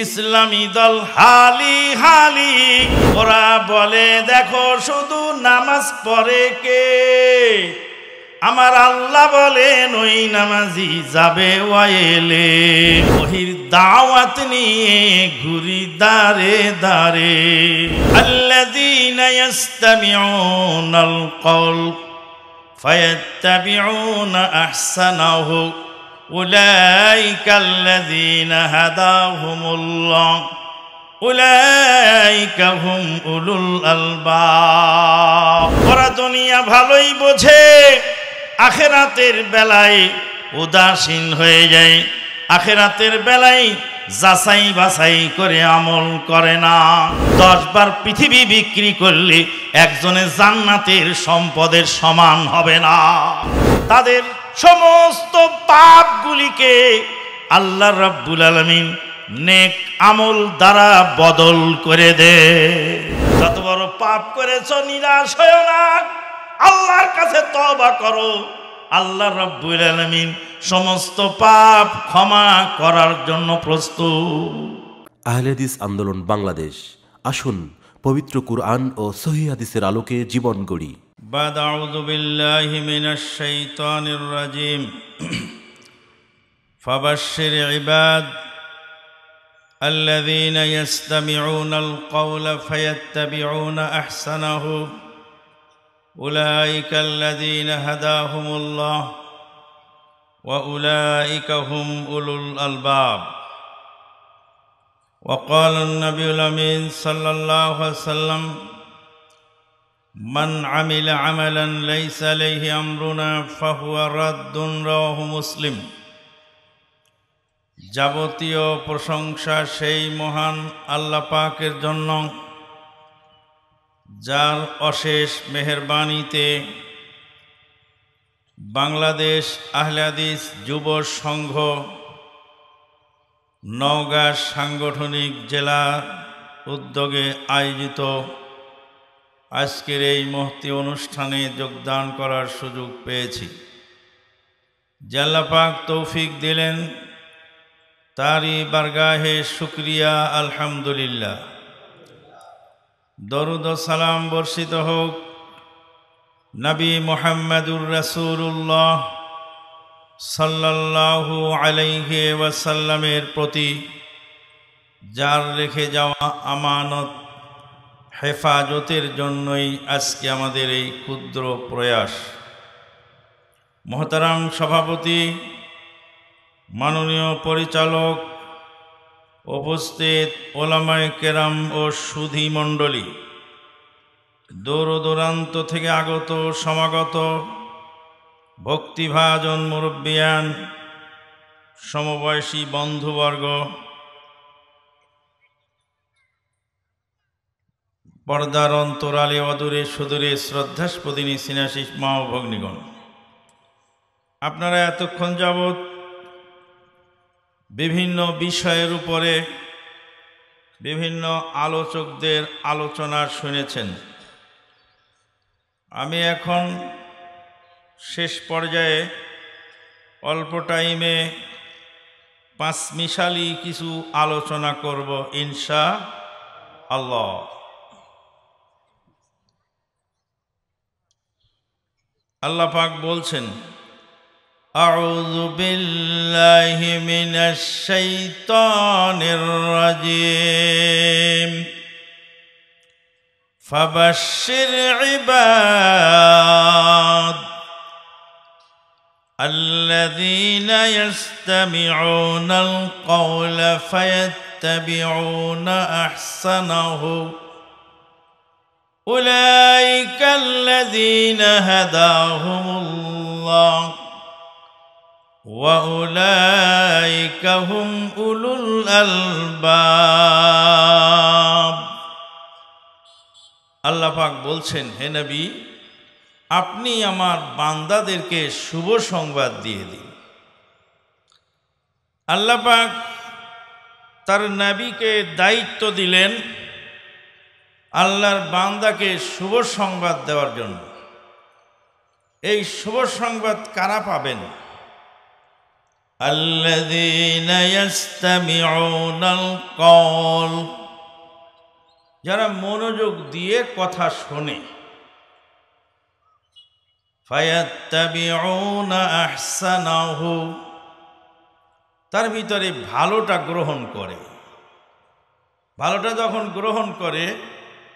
ইসলামী দল হালি হালি, ওরা বলে, দেখো, শুধু নামাজ পড়ে কে? আমার আল্লাহ বলেন, ওই নামাজি যাবে ওয়াইলে। ওহির দাওয়াত নিয়ে ঘুরি দারে দারে। আল্লাযীনা ইয়াস্তামিউনাল কওল, ফায়াত্তাবিউনা আহসানাহু। أولئك الذين هداهم الله أولئك هم أولو الألباب ওরা দুনিয়া ভালোই বোঝে আখেরাতের বেলায় উদাসীন হয়ে যায় আখেরাতের বেলায় যাচাই বাছাই করে আমল করে না দশবার পৃথিবী বিক্রি করলে একজনের জান্নাতের সম্পদের সমান হবে না তাদের সমস্ত পাপগুলিকে আল্লাহ রাব্বুল আলমিন নেক আমল দ্বারা বদল করে দে। যত বড় পাপ করেছ, নিরাশ হয় না। আল্লাহর কাছে তবা করো। আল্লাহ রাব্বুল আলমিন সমস্ত পাপ ক্ষমা করার জন্য প্রস্তুত। আহলেদিস আন্দোলন বাংলাদেশ। আসুন পবিত্র কুরআন ও সহি হাদিসের আলোকে জীবন গড়ি। بعد أعوذ بالله من الشيطان الرجيم. فبشر عباد الذين يستمعون القول فيتبعون أحسنه. أولئك الذين هداهم الله وأولئك هم أولو الألباب. وقال النبي الأمين صلى الله عليه وسلم من عمل عملا ليس عليه امرنا فهو رد رواه মুসলিম যাবতীয় প্রশংসা সেই মহান আল্লাহ পাকের জন্য যার অশেষ মেহরবানিতে বাংলাদেশ আহলাদিস যুব সংঘ নওগাঁ সাংগঠনিক জেলা উদ্যোগে আয়োজিত আজকের এই মহতি অনুষ্ঠানে যোগদান করার সুযোগ পেয়েছি। জাল্লাপাক তৌফিক দিলেন, তারই বারগাহে শুক্রিয়া, আলহামদুলিল্লাহ। দরুদ সালাম বর্ষিত হোক, নবী মোহাম্মদুর রসুল্লাহ সাল্লাল্লাহু আলাইহি ওয়াসাল্লামের প্রতি, যার রেখে যাওয়া আমানত হেফাজতের জন্যই আজকে আমাদের এই ক্ষুদ্র প্রয়াস। মহতারাম সভাপতি, মাননীয় পরিচালক, উপস্থিত ওলামায় কেরাম ও সুধি মণ্ডলী দূর দূরান্ত থেকে আগত, সমাগত, ভক্তিভাজন মুরব্বিয়ান, সমবয়সী বন্ধুবর্গ পর্দার অন্তরালে অদূরে সুদূরে শ্রদ্ধাস্পদিনী সিনাশিস মা ও ভগ্নিগণ আপনারা এতক্ষণ যাবৎ বিভিন্ন বিষয়ের উপরে বিভিন্ন আলোচকদের আলোচনা শুনেছেন। আমি এখন শেষ পর্যায়ে অল্প টাইমে পাঁচ মিশালি কিছু আলোচনা করব ইনশা আল্লাহ। আল্লাহ পাক বলছেন أعوذ بالله من الشيطان الرجيم فبشر عباد الذين يستمعون القول فيتبعون أحسنه أولئك الذين هداهم الله وأولئك هم أولو الألباب আল্লাহ পাক বলছেন হে নবী আপনি আমার বান্দাদেরকে শুভ সংবাদ দিয়ে দিন আল্লাহ পাক তার নবীকে দায়িত্ব দিলেন আল্লাহর বান্দাকে শুভ সংবাদ দেওয়ার জন্য। এই শুভ সংবাদ কারা পাবেন? যারা মনোযোগ দিয়ে কথা শোনে। তার ভিতরে ভালোটা গ্রহণ করে। ভালোটা যখন গ্রহণ করে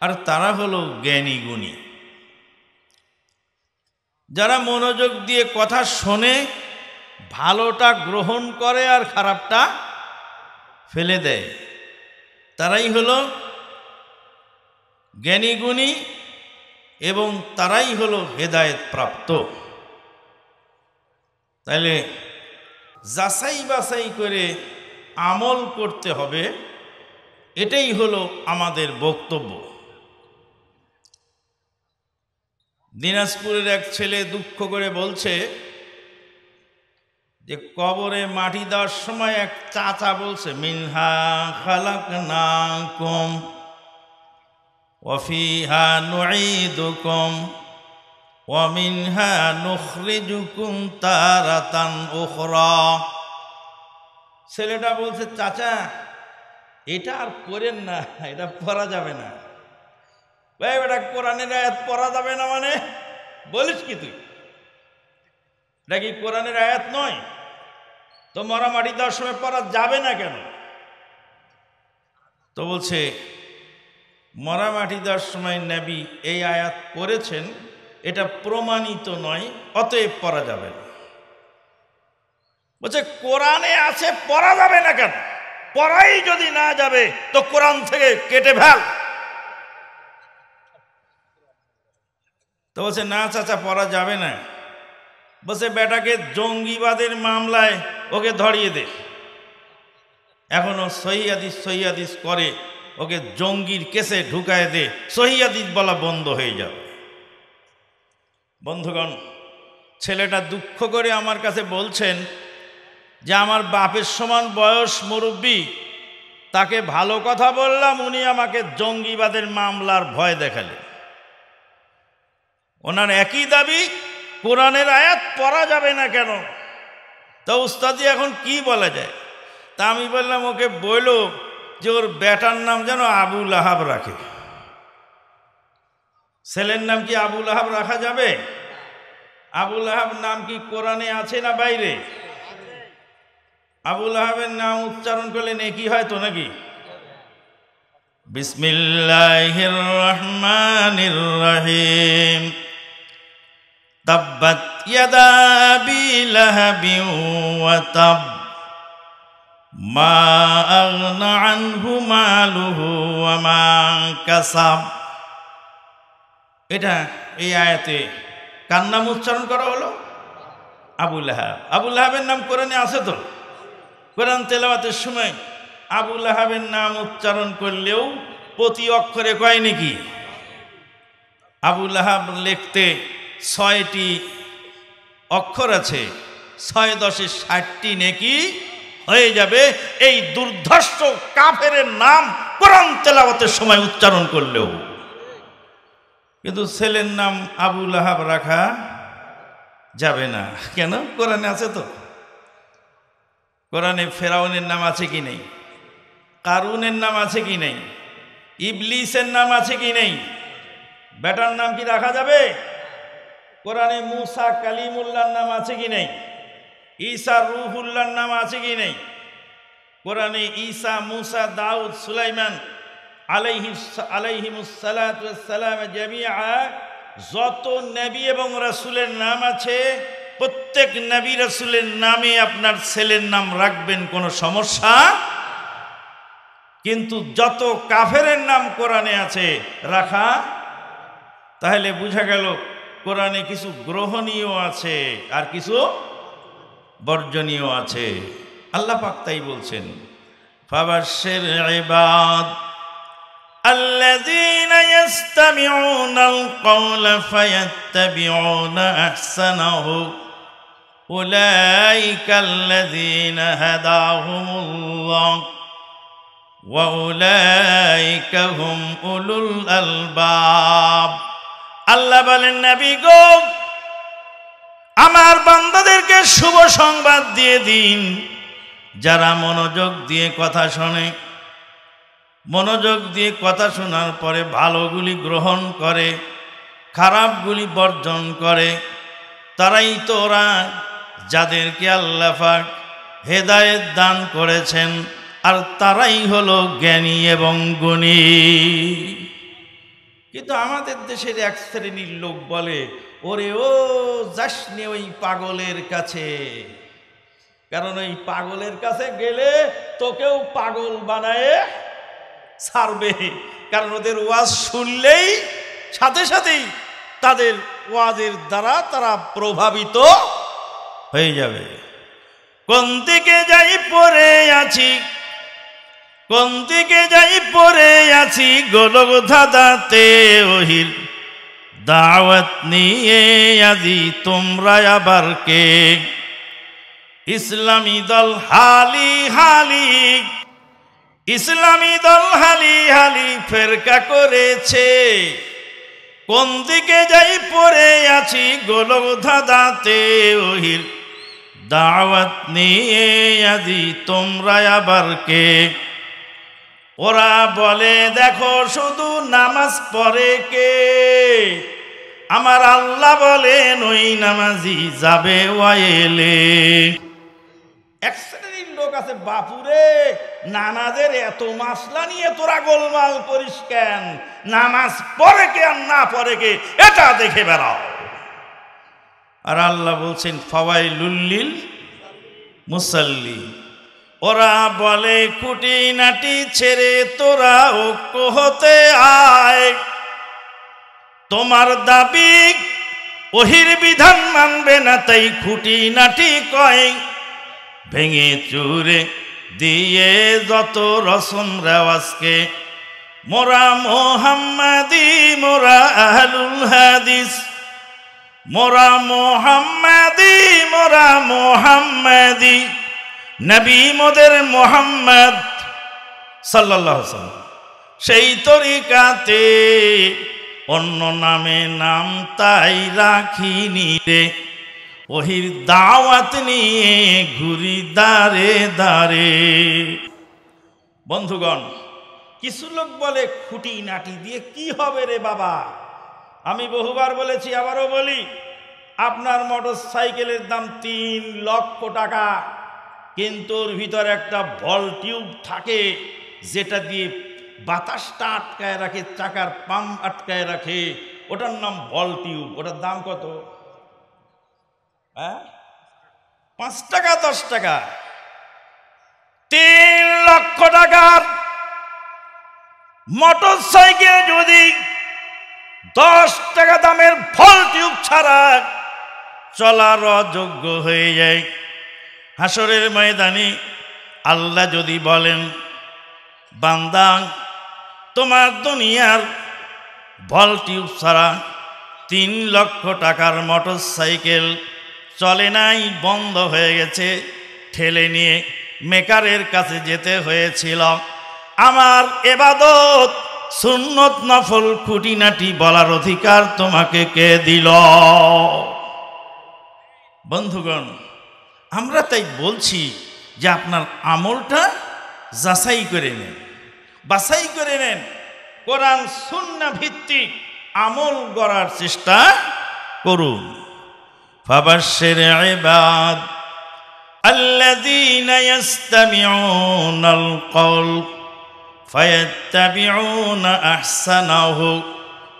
আর তারা হলো জ্ঞানী গুণী। যারা মনোযোগ দিয়ে কথা শোনে, ভালোটা গ্রহণ করে আর খারাপটা ফেলে দেয়। তারাই হলো জ্ঞানী গুণী এবং তারাই হলো হেদায়েত প্রাপ্ত তাইলে যাচাই বাছাই করে আমল করতে হবে, এটাই হলো আমাদের বক্তব্য। দিনাজপুরের এক ছেলে দুঃখ করে বলছে যে কবরে মাটি দেওয়ার সময় এক চাচা বলছে, মিনহা খালাক না কম ওফিহা অমিনহা ওমিনহা নুখরিজুকুম তারা তান ছেলেটা বলছে, চাচা, এটা আর করেন না, এটা পরা যাবে না। ভাই বেটা কোরআনের আয়াত পড়া যাবে না মানে? বলিস কি তুই? এটা কি কোরআনের আয়াত নয়? তো মরা মাটি দেওয়ার সময় পড়া যাবে না কেন? তো বলছে মরা মাটি দেওয়ার সময় নবী এই আয়াত করেছেন এটা প্রমাণিত নয়, অতএব পড়া যাবে না। বলছে, কোরআনে আছে, পড়া যাবে না কেন? পড়াই যদি না যাবে, তো কোরআন থেকে কেটে ফেল। তো বলছে, না চাচা, পড়া যাবে না। বলছে, বেটাকে জঙ্গিবাদের মামলায় ওকে ধরিয়ে দে। এখনও সহিদিস সহিদিস করে, ওকে জঙ্গির কেসে ঢুকায় দে সহিদিস বলা বন্ধ হয়ে যাবে। বন্ধুগণ, ছেলেটা দুঃখ করে আমার কাছে বলছেন যে, আমার বাপের সমান বয়স মুরব্বী, তাকে ভালো কথা বললাম, উনি আমাকে জঙ্গিবাদের মামলার ভয় দেখালেন। ওনার একই দাবি, কোরআনের আয়াত পড়া যাবে না কেন? তা উস্তাদি, এখন কি বলা যায়? তা আমি বললাম, ওকে বলল যে ওর বেটার নাম যেন আবুল আহাব রাখে। ছেলের নাম কি আবুল আহাব রাখা যাবে? আবুল আহাব নাম কি কোরআনে আছে না বাইরে? আবুল আহাবের নাম উচ্চারণ করলে নেকি হয় তো নাকি? বিসমিল্লাহির রহমানির রহিম। লাহাবিন ওয়া তাব। মা আগনা আনহু মালুহু ওয়া মা কাসাব। এটা এই আয়াতে কার নাম উচ্চারণ করা হলো? আবুল আহাব আবুল আহাবের নাম কোরআনে আছে তো? কোরআন তেলাওয়াতের সময় আবুল আহাবের নাম উচ্চারণ করলেও প্রতি অক্ষরে কয় নাকি? আবুল আহাব লিখতে ছয়টি অক্ষর আছে, ছয় দশে ষাটটি নেকি হয়ে যাবে। এই দুর্ধর্ষ কাফের নাম কোরআন তেলাওয়াতের সময় উচ্চারণ করলেও। কিন্তু ছেলের নাম আবুল আহাব রাখা যাবে না। কেন? কোরআনে আছে তো। কোরআনে ফেরাউনের নাম আছে কি নেই? কারুনের নাম আছে কি নেই? ইবলিসের নাম আছে কি নেই? বেটার নাম কি রাখা যাবে? কোরআনে মুসা কালিমুল্লার নাম আছে কি নেই? ঈসা রুহুল্লার নাম আছে কি নেই? কোরআনে ঈসা, মুসা, দাউদ, সুলাইমান আলাইহি আলাইহিমুসালাম জামিয়া যত নবী এবং রাসুলের নাম আছে, প্রত্যেক নবী রাসুলের নামে আপনার ছেলের নাম রাখবেন, কোনো সমস্যা? কিন্তু যত কাফেরের নাম কোরআনে আছে, রাখা? তাহলে বুঝা গেল কোরআনে কিছু গ্রহণীয় আছে আর কিছু বর্জনীয় আছে আল্লাহ পাক তাই বলছেন ফাবাশের ইবাদ الذين يستمعون القول فيتبعون احسنه اولئك الذين هداهم الله واولئك هم اولو الالباب আল্লাহ বলেন, নবী গো, আমার বান্দাদেরকে শুভ সংবাদ দিয়ে দিন। যারা মনোযোগ দিয়ে কথা শোনে, মনোযোগ দিয়ে কথা শোনার পরে ভালোগুলি গ্রহণ করে, খারাপগুলি বর্জন করে, তারাই তো ওরা যাদেরকে আল্লাফাক হেদায়েত দান করেছেন, আর তারাই হলো জ্ঞানী এবং গুণী। কিন্তু আমাদের দেশের এক শ্রেণির লোক বলে, ওরে ও, যাসনে ওই পাগলের কাছে। কারণ ওই পাগলের কাছে গেলে তোকেও পাগল বানায় ছাড়বে। কারণ ওদের ওয়াজ শুনলেই সাথে সাথেই তাদের ওয়াজের দ্বারা তারা প্রভাবিত হয়ে যাবে। কোন দিকে যাই পরে আছি? কোন দিকে যাই পড়ে আছি গোলক ধাঁধাতে ওহির দাওয়াত নিয়ে আজি তোমরা আবার কে? ইসলামী দল হালি হালি, ইসলামী দল হালি হালি ফেরকা করেছে। কোন দিকে যাই পড়ে আছি গোলক ধাঁধাতে ওহির দাওয়াত নিয়ে আজি তোমরা আবার কে? ওরা বলে, দেখো, শুধু নামাজ পড়ে কে? আমার আল্লাহ বলেন, ওই নামাজি যাবে ওয়াইলে। এক শ্রেণির লোক আছে, বাপুরে, নামাজের এত মাসলা নিয়ে তোরা গোলমাল করিস কেন? নামাজ পড়ে কে আর না পড়ে কে? এটা দেখে বেড়াও। আর আল্লাহ বলছেন ফওয়াই লুল্লিল মুসাল্লি। ওরা বলে খুঁটি নাটি ছেড়ে তোরা ঐক্য হতে আয়। তোমার দাবি ওহির বিধান মানবে না, তাই খুঁটি নাটি কয়। ভেঙে চুরে দিয়ে যত রসম রেওয়াজকে, মোরা মোহাম্মদি, মোরা আহলুল হাদিস। মোরা মোহাম্মদি মোরা মোহাম্মদি। নবী মোদের মোহাম্মদ সাল্লাহ সেই তরিকাতে অন্য নামে নাম তাই রাখিনি রে। ওহির দাওয়াত নিয়ে ঘুরি দাঁড়ে দাঁড়ে বন্ধুগণ, কিছু লোক বলে খুঁটি নাটি দিয়ে কি হবে রে বাবা? আমি বহুবার বলেছি, আবারও বলি, আপনার মোটর সাইকেলের দাম তিন লক্ষ টাকা। কিন্তু ওর ভিতর একটা বল টিউব থাকে, যেটা দিয়ে বাতাসটা আটকায় রাখে, চাকার পাম্প আটকায় রাখে। ওটার নাম বল টিউব। ওটার দাম কত? হ্যাঁ? পাঁচ টাকা, দশ টাকা। তিন লক্ষ টাকার মোটর সাইকেল যদি দশ টাকা দামের ফল টিউব ছাড়া চলার অযোগ্য হয়ে যায়। হাসরের ময়দানে আল্লাহ যদি বলেন, বান্দা, তোমার দুনিয়ার ভল টিউব ছাড়া তিন লক্ষ টাকার মোটর সাইকেল চলে নাই, বন্ধ হয়ে গেছে, ঠেলে নিয়ে মেকারের কাছে যেতে হয়েছিল। আমার এবাদত সুন্নত নফল খুঁটিনাটি বলার অধিকার তোমাকে কে দিল? বন্ধুগণ আমরা তাই বলছি যে আপনার আমলটা যাচাই করে নেন বাছাই করে নেন কোরআন সুন্না ভিত্তিক আমল গড়ার চেষ্টা করুন ফাবাশের ইবাদ الذين يستمعون القول فيتبعون احسنه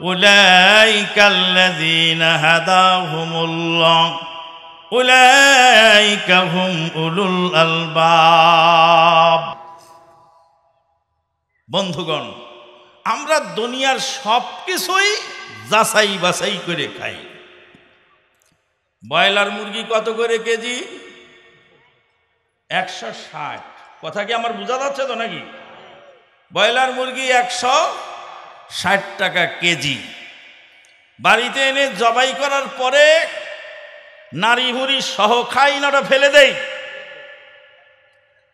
اولئك الذين هداهم الله أولئك هم أولو الألباب বন্ধুগণ আমরা দুনিয়ার সব কিছুই যাচাই বাছাই করে খাই ব্রয়লার মুরগি কত করে কেজি একশো ষাট কথা কি আমার বোঝা যাচ্ছে তো নাকি ব্রয়লার মুরগি একশো ষাট টাকা কেজি বাড়িতে এনে জবাই করার পরে নারী ভুড়ি সহ খাই নাটা ফেলে দেই।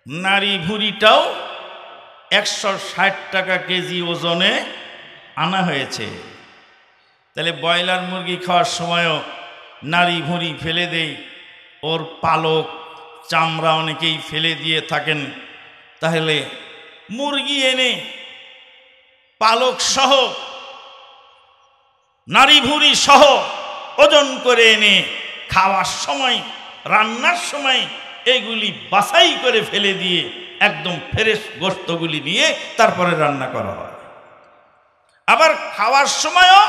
নারী ভুড়িটাও একশো ষাট টাকা কেজি ওজনে আনা হয়েছে। তাহলে ব্রয়লার মুরগি খাওয়ার সময়ও নারী ভুঁড়ি ফেলে দেই। ওর পালক, চামড়া অনেকেই ফেলে দিয়ে থাকেন। তাহলে মুরগি এনে পালক সহ, নারী ভুঁড়ি সহ ওজন করে এনে খাওয়ার সময়, রান্নার সময় এগুলি বাছাই করে ফেলে দিয়ে একদম ফ্রেশ গোস্তগুলি নিয়ে তারপরে রান্না করা হয়। আবার খাওয়ার সময়ও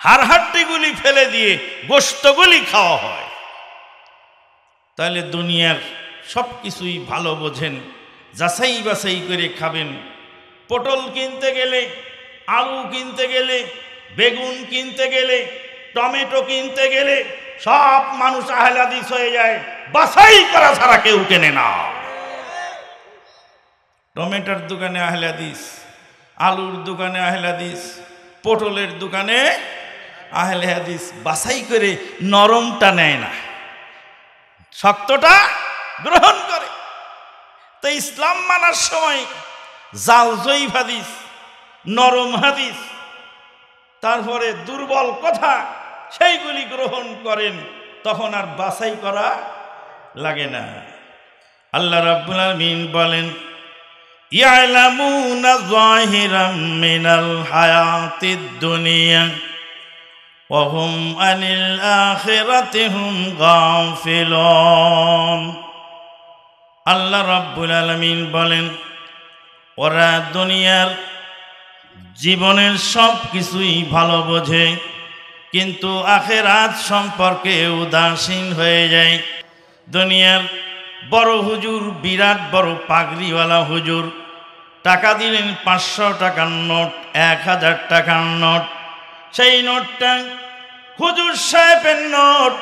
হাড়হাড্ডিগুলি ফেলে দিয়ে গোস্তগুলি খাওয়া হয়। তাহলে দুনিয়ার সব কিছুই ভালো বোঝেন, যাচাই বাছাই করে খাবেন। পটল কিনতে গেলে, আলু কিনতে গেলে, বেগুন কিনতে গেলে টমেটো কিনতে গেলে সব মানুষ আহলাদিস হয়ে যায়। বাছাই করা ছাড়া কেউ কেনে না। টমেটোর দোকানে আহলাদিস, আলুর দোকানে আহলাদিস, পটলের দোকানে আহলে হাদিস বাছাই করে নরমটা নেয় না। শক্তটা গ্রহণ করে। তো ইসলাম মানার সময় জাল জয়ীফ হাদিস, নরম হাদিস। তারপরে দুর্বল কথা সেইগুলি গ্রহণ করেন, তখন আর বাছাই করা লাগে না। আল্লাহ রাব্বুল আলামিন বলেন, ইয়ালামুনা যাহিরাম মিনাল হায়াতিদ দুনিয়া, ওয়া হুম আনিল আখিরাতিহুম গাফিলুন। আল্লাহ রাব্বুল আলামিন বলেন, ওরা দুনিয়ার জীবনের সব কিছুই ভালো বোঝে কিন্তু আখেরাত সম্পর্কে উদাসীন হয়ে যায়। দুনিয়ার বড় হুজুর, বিরাট বড় পাগড়িওয়ালা হুজুর, টাকা দিলেন পাঁচশো টাকার নোট, এক হাজার টাকার নোট। সেই নোটটা হুজুর সাহেবের নোট,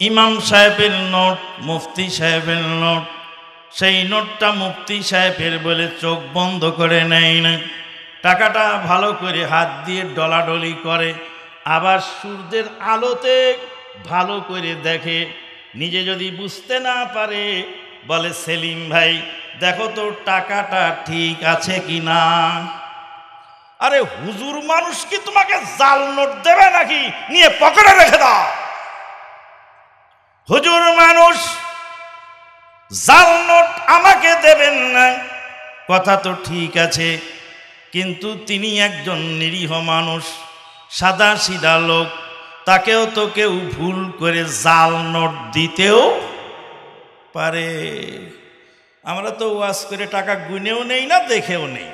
ইমাম সাহেবের নোট, মুফতি সাহেবের নোট। সেই নোটটা মুফতি সাহেবের বলে চোখ বন্ধ করে নেয় না। টাকাটা ভালো করে হাত দিয়ে ডলাডলি করে। আবার সূর্যের আলোতে ভালো করে দেখে। নিজে যদি বুঝতে না পারে, বলে, সেলিম ভাই, দেখো তো টাকাটা ঠিক আছে কি না আরে, হুজুর মানুষ কি তোমাকে জাল নোট দেবে নাকি? নিয়ে পকেটে রেখে দাও। হুজুর মানুষ, জাল নোট আমাকে দেবেন না। কথা তো ঠিক আছে, কিন্তু তিনি একজন নিরীহ মানুষ। সাদা সিধা লোক, তাকেও তো কেউ ভুল করে জাল নোট দিতেও পারে। আমরা তো ওয়াজ করে টাকা গুনেও নেই না, দেখেও নেই।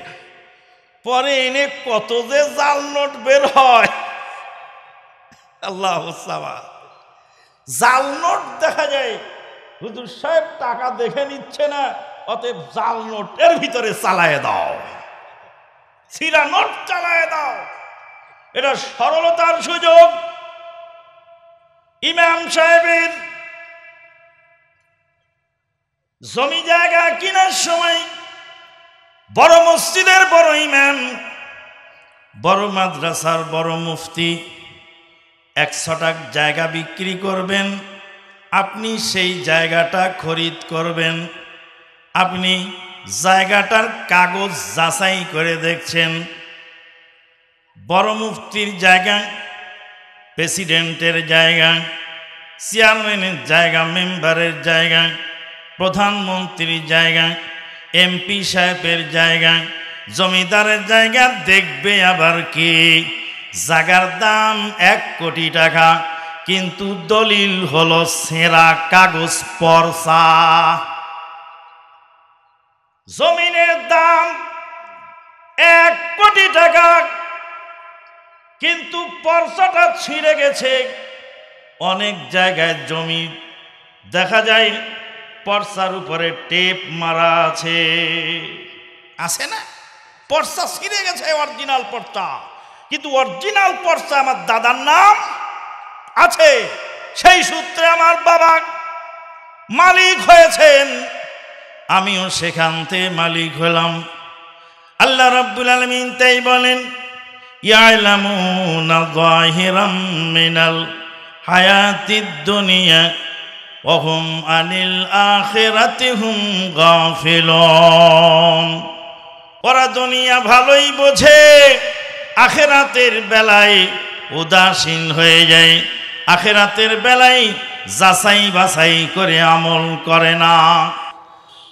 পরে এনে কত যে জাল নোট বের হয়। আল্লাহ জাল নোট দেখা যায়, হুজুর সাহেব টাকা দেখে নিচ্ছে না, অতএব জাল নোট এর ভিতরে চালায় দাও। সিরা নোট চালায় দাও। এটা সরলতার সুযোগ। ইমাম সাহেবের জমি জায়গা কেনার সময় বড় মসজিদের বড় ইমাম, বড় মাদ্রাসার বড় মুফতি একশো টাক জায়গা বিক্রি করবেন, আপনি সেই জায়গাটা খরিদ করবেন, আপনি জায়গাটার কাগজ যাচাই করে দেখছেন বড় মুফতির জায়গা, প্রেসিডেন্টের জায়গা, চেয়ারম্যানের জায়গা, মেম্বারের জায়গা, প্রধানমন্ত্রীর জায়গা, এমপি সাহেবের জায়গা, জমিদারের জায়গা, দেখবে আবার কি? জাগার দাম এক কোটি টাকা, কিন্তু দলিল হলো সেরা কাগজ পরসা। জমিনের দাম এক কোটি টাকা কিন্তু পরসাটা ছিঁড়ে গেছে। অনেক জায়গায় জমি দেখা যায়, পর্সার উপরে টেপ মারা আছে। আছে না? পর্সা ছিঁড়ে গেছে অরিজিনাল পর্সা। কিন্তু অরিজিনাল পর্সা আমার দাদার নাম আছে। সেই সূত্রে আমার বাবা মালিক হয়েছেন। আমিও সেখান থেকে মালিক হলাম। আল্লাহ রব্বুল আলমিন তাই বলেন ইয়ালামুনা যাহিরাম মিনাল হায়াতিদ দুনিয়া, ওহুম আনিল আখিরাতি হুম গাফিলুন। ওরা দুনিয়া ভালোই বোঝে, আখেরাতের বেলায় উদাসীন হয়ে যায়, আখেরাতের বেলায় যাচাই বাছাই করে আমল করে না।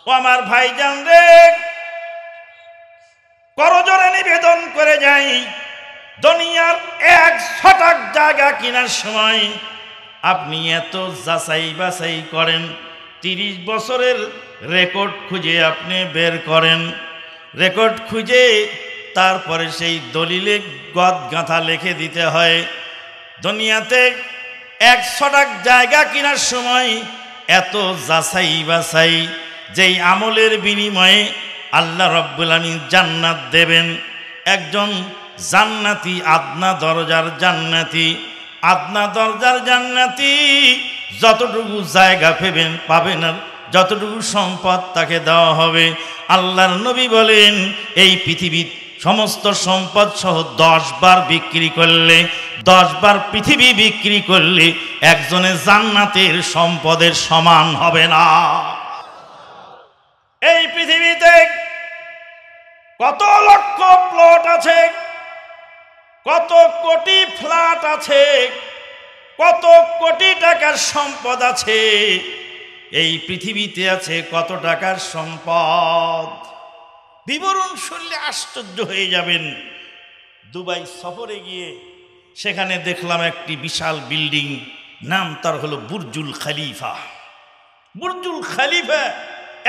ও আমার ভাইজান রে করজোরে নিবেদন করে যাই দুনিয়ার এক শতাক জায়গা কেনার সময় আপনি এত যাচাই বাছাই করেন, তিরিশ বছরের রেকর্ড খুঁজে আপনি বের করেন। রেকর্ড খুঁজে তারপরে সেই দলিলে গদ গাঁথা লিখে দিতে হয়। দুনিয়াতে এক টাক জায়গা কেনার সময় এত যাচাই বাছাই, যেই আমলের বিনিময়ে আল্লাহ রব্বুল আমিন জান্নাত দেবেন। একজন জান্নাতি, আদনা দরজার জান্নাতি, আদনা দরজার জান্নাতি। যতটুকু জায়গা পেবেন, পাবেন আর যতটুকু সম্পদ তাকে দেওয়া হবে। আল্লাহর নবী বলেন, এই পৃথিবীর সমস্ত সম্পদ সহ দশ বার বিক্রি করলে, দশ বার পৃথিবী বিক্রি করলে একজনের জান্নাতের সম্পদের সমান হবে না। এই পৃথিবীতে কত লক্ষ প্লট আছে? কত কোটি ফ্ল্যাট আছে, কত কোটি টাকার সম্পদ আছে, এই পৃথিবীতে আছে কত টাকার সম্পদ? বিবরণ শুনলে আশ্চর্য হয়ে যাবেন। দুবাই সফরে গিয়ে সেখানে দেখলাম একটি বিশাল বিল্ডিং, নাম তার হলো বুর্জুল খালিফা। বুর্জুল খালিফা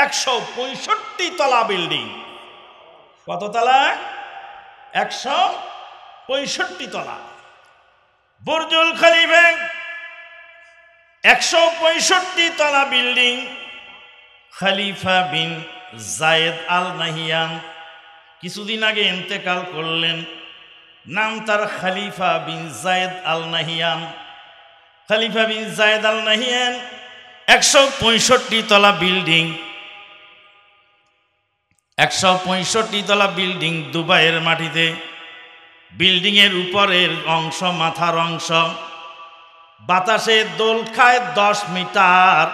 একশো পঁয়ষট্টি তলা বিল্ডিং। কত তলা? একশো পঁয়ষট্টি তলা। বুর্জুল খালিফা একশো পঁয়ষট্টি তলা বিল্ডিং। খালিফা বিন জায়েদ আল নাহিয়ান কিছুদিন আগে ইন্তেকাল করলেন। নাম তার খালিফা বিন জায়েদ আল নাহিয়ান। খালিফা বিন জায়েদ আল নাহিয়ান একশো পঁয়ষট্টি তলা বিল্ডিং। একশো পঁয়ষট্টি তলা বিল্ডিং দুবাইয়ের মাটিতে বিল্ডিংয়ের উপরের অংশ, মাথার অংশ। বাতাসে দোল খায় দশ মিটার।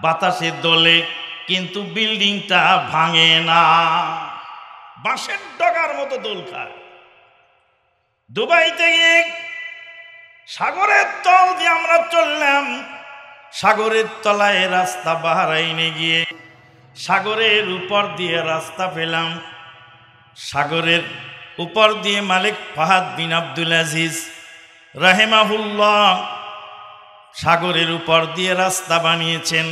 বাতাসে দোলে কিন্তু বিল্ডিংটা ভাঙে না। বাঁশের ডগার মতো দোল খায়। দুবাইতে গিয়ে সাগরের তল দিয়ে আমরা চললাম। সাগরের তলায় রাস্তা বাহারাইনে গিয়ে সাগরের উপর দিয়ে রাস্তা পেলাম। সাগরের উপর দিয়ে মালিক ফাহাদ বিন আব্দুল আজিজ রাহেমাহুল্লাহ সাগরের উপর দিয়ে রাস্তা বানিয়েছেন।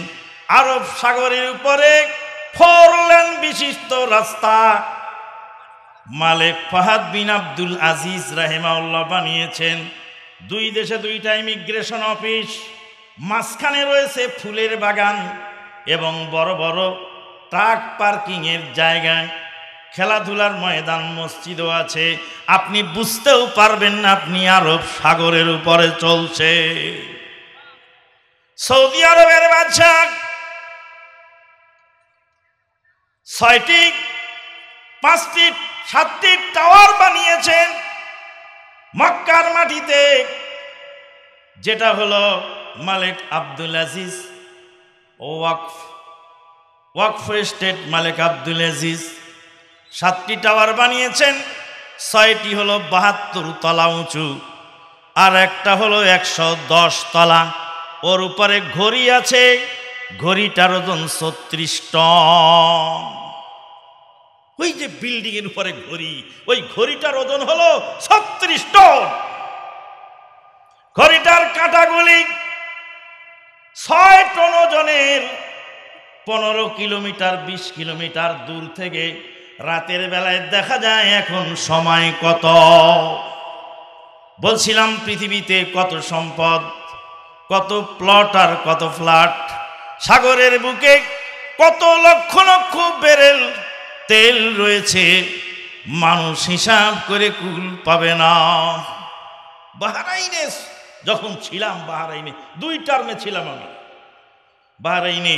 আরব সাগরের উপরে ফোরলেন বিশিষ্ট রাস্তা মালিক ফাহাদ বিন আব্দুল আজিজ রাহেমাউল্লাহ বানিয়েছেন। দুই দেশে দুইটা ইমিগ্রেশন অফিস, মাঝখানে রয়েছে ফুলের বাগান এবং বড় বড় ট্রাক পার্কিংয়ের জায়গায়। খেলাধুলার ময়দান, মসজিদও আছে। আপনি বুঝতেও পারবেন না আপনি আরব সাগরের উপরে চলছে। সৌদি আরবের বাদশাহ ছয়টি, পাঁচটি, সাতটি টাওয়ার বানিয়েছেন মক্কার মাটিতে, যেটা হলো মালিক আব্দুল আজিজ ওয়াকফ ওয়াকফ স্টেট মালিক আব্দুল আজিজ। সাতটি টাওয়ার বানিয়েছেন, ছয়টি হলো বাহাত্তর তলা উঁচু, আর একটা হলো একশো দশ তলা। ওর উপরে ঘড়ি আছে, ঘড়িটার ওজন ছত্রিশ টন। ওই যে বিল্ডিং এর উপরে ঘড়ি, ওই ঘড়িটার ওজন হলো ছত্রিশ টন। ঘড়িটার কাঁটাগুলি ছয় টন ওজনের, পনেরো কিলোমিটার, বিশ কিলোমিটার দূর থেকে রাতের বেলায় দেখা যায় এখন সময় কত? বলছিলাম পৃথিবীতে কত সম্পদ, কত প্লট আর কত ফ্ল্যাট সাগরের বুকে কত লক্ষ লক্ষ বেরেল তেল রয়েছে, মানুষ হিসাব করে কুল পাবে না। বাহারাইনে যখন ছিলাম, বাহারাইনে, দুই টার্মে ছিলাম আমি। বাহরাইনে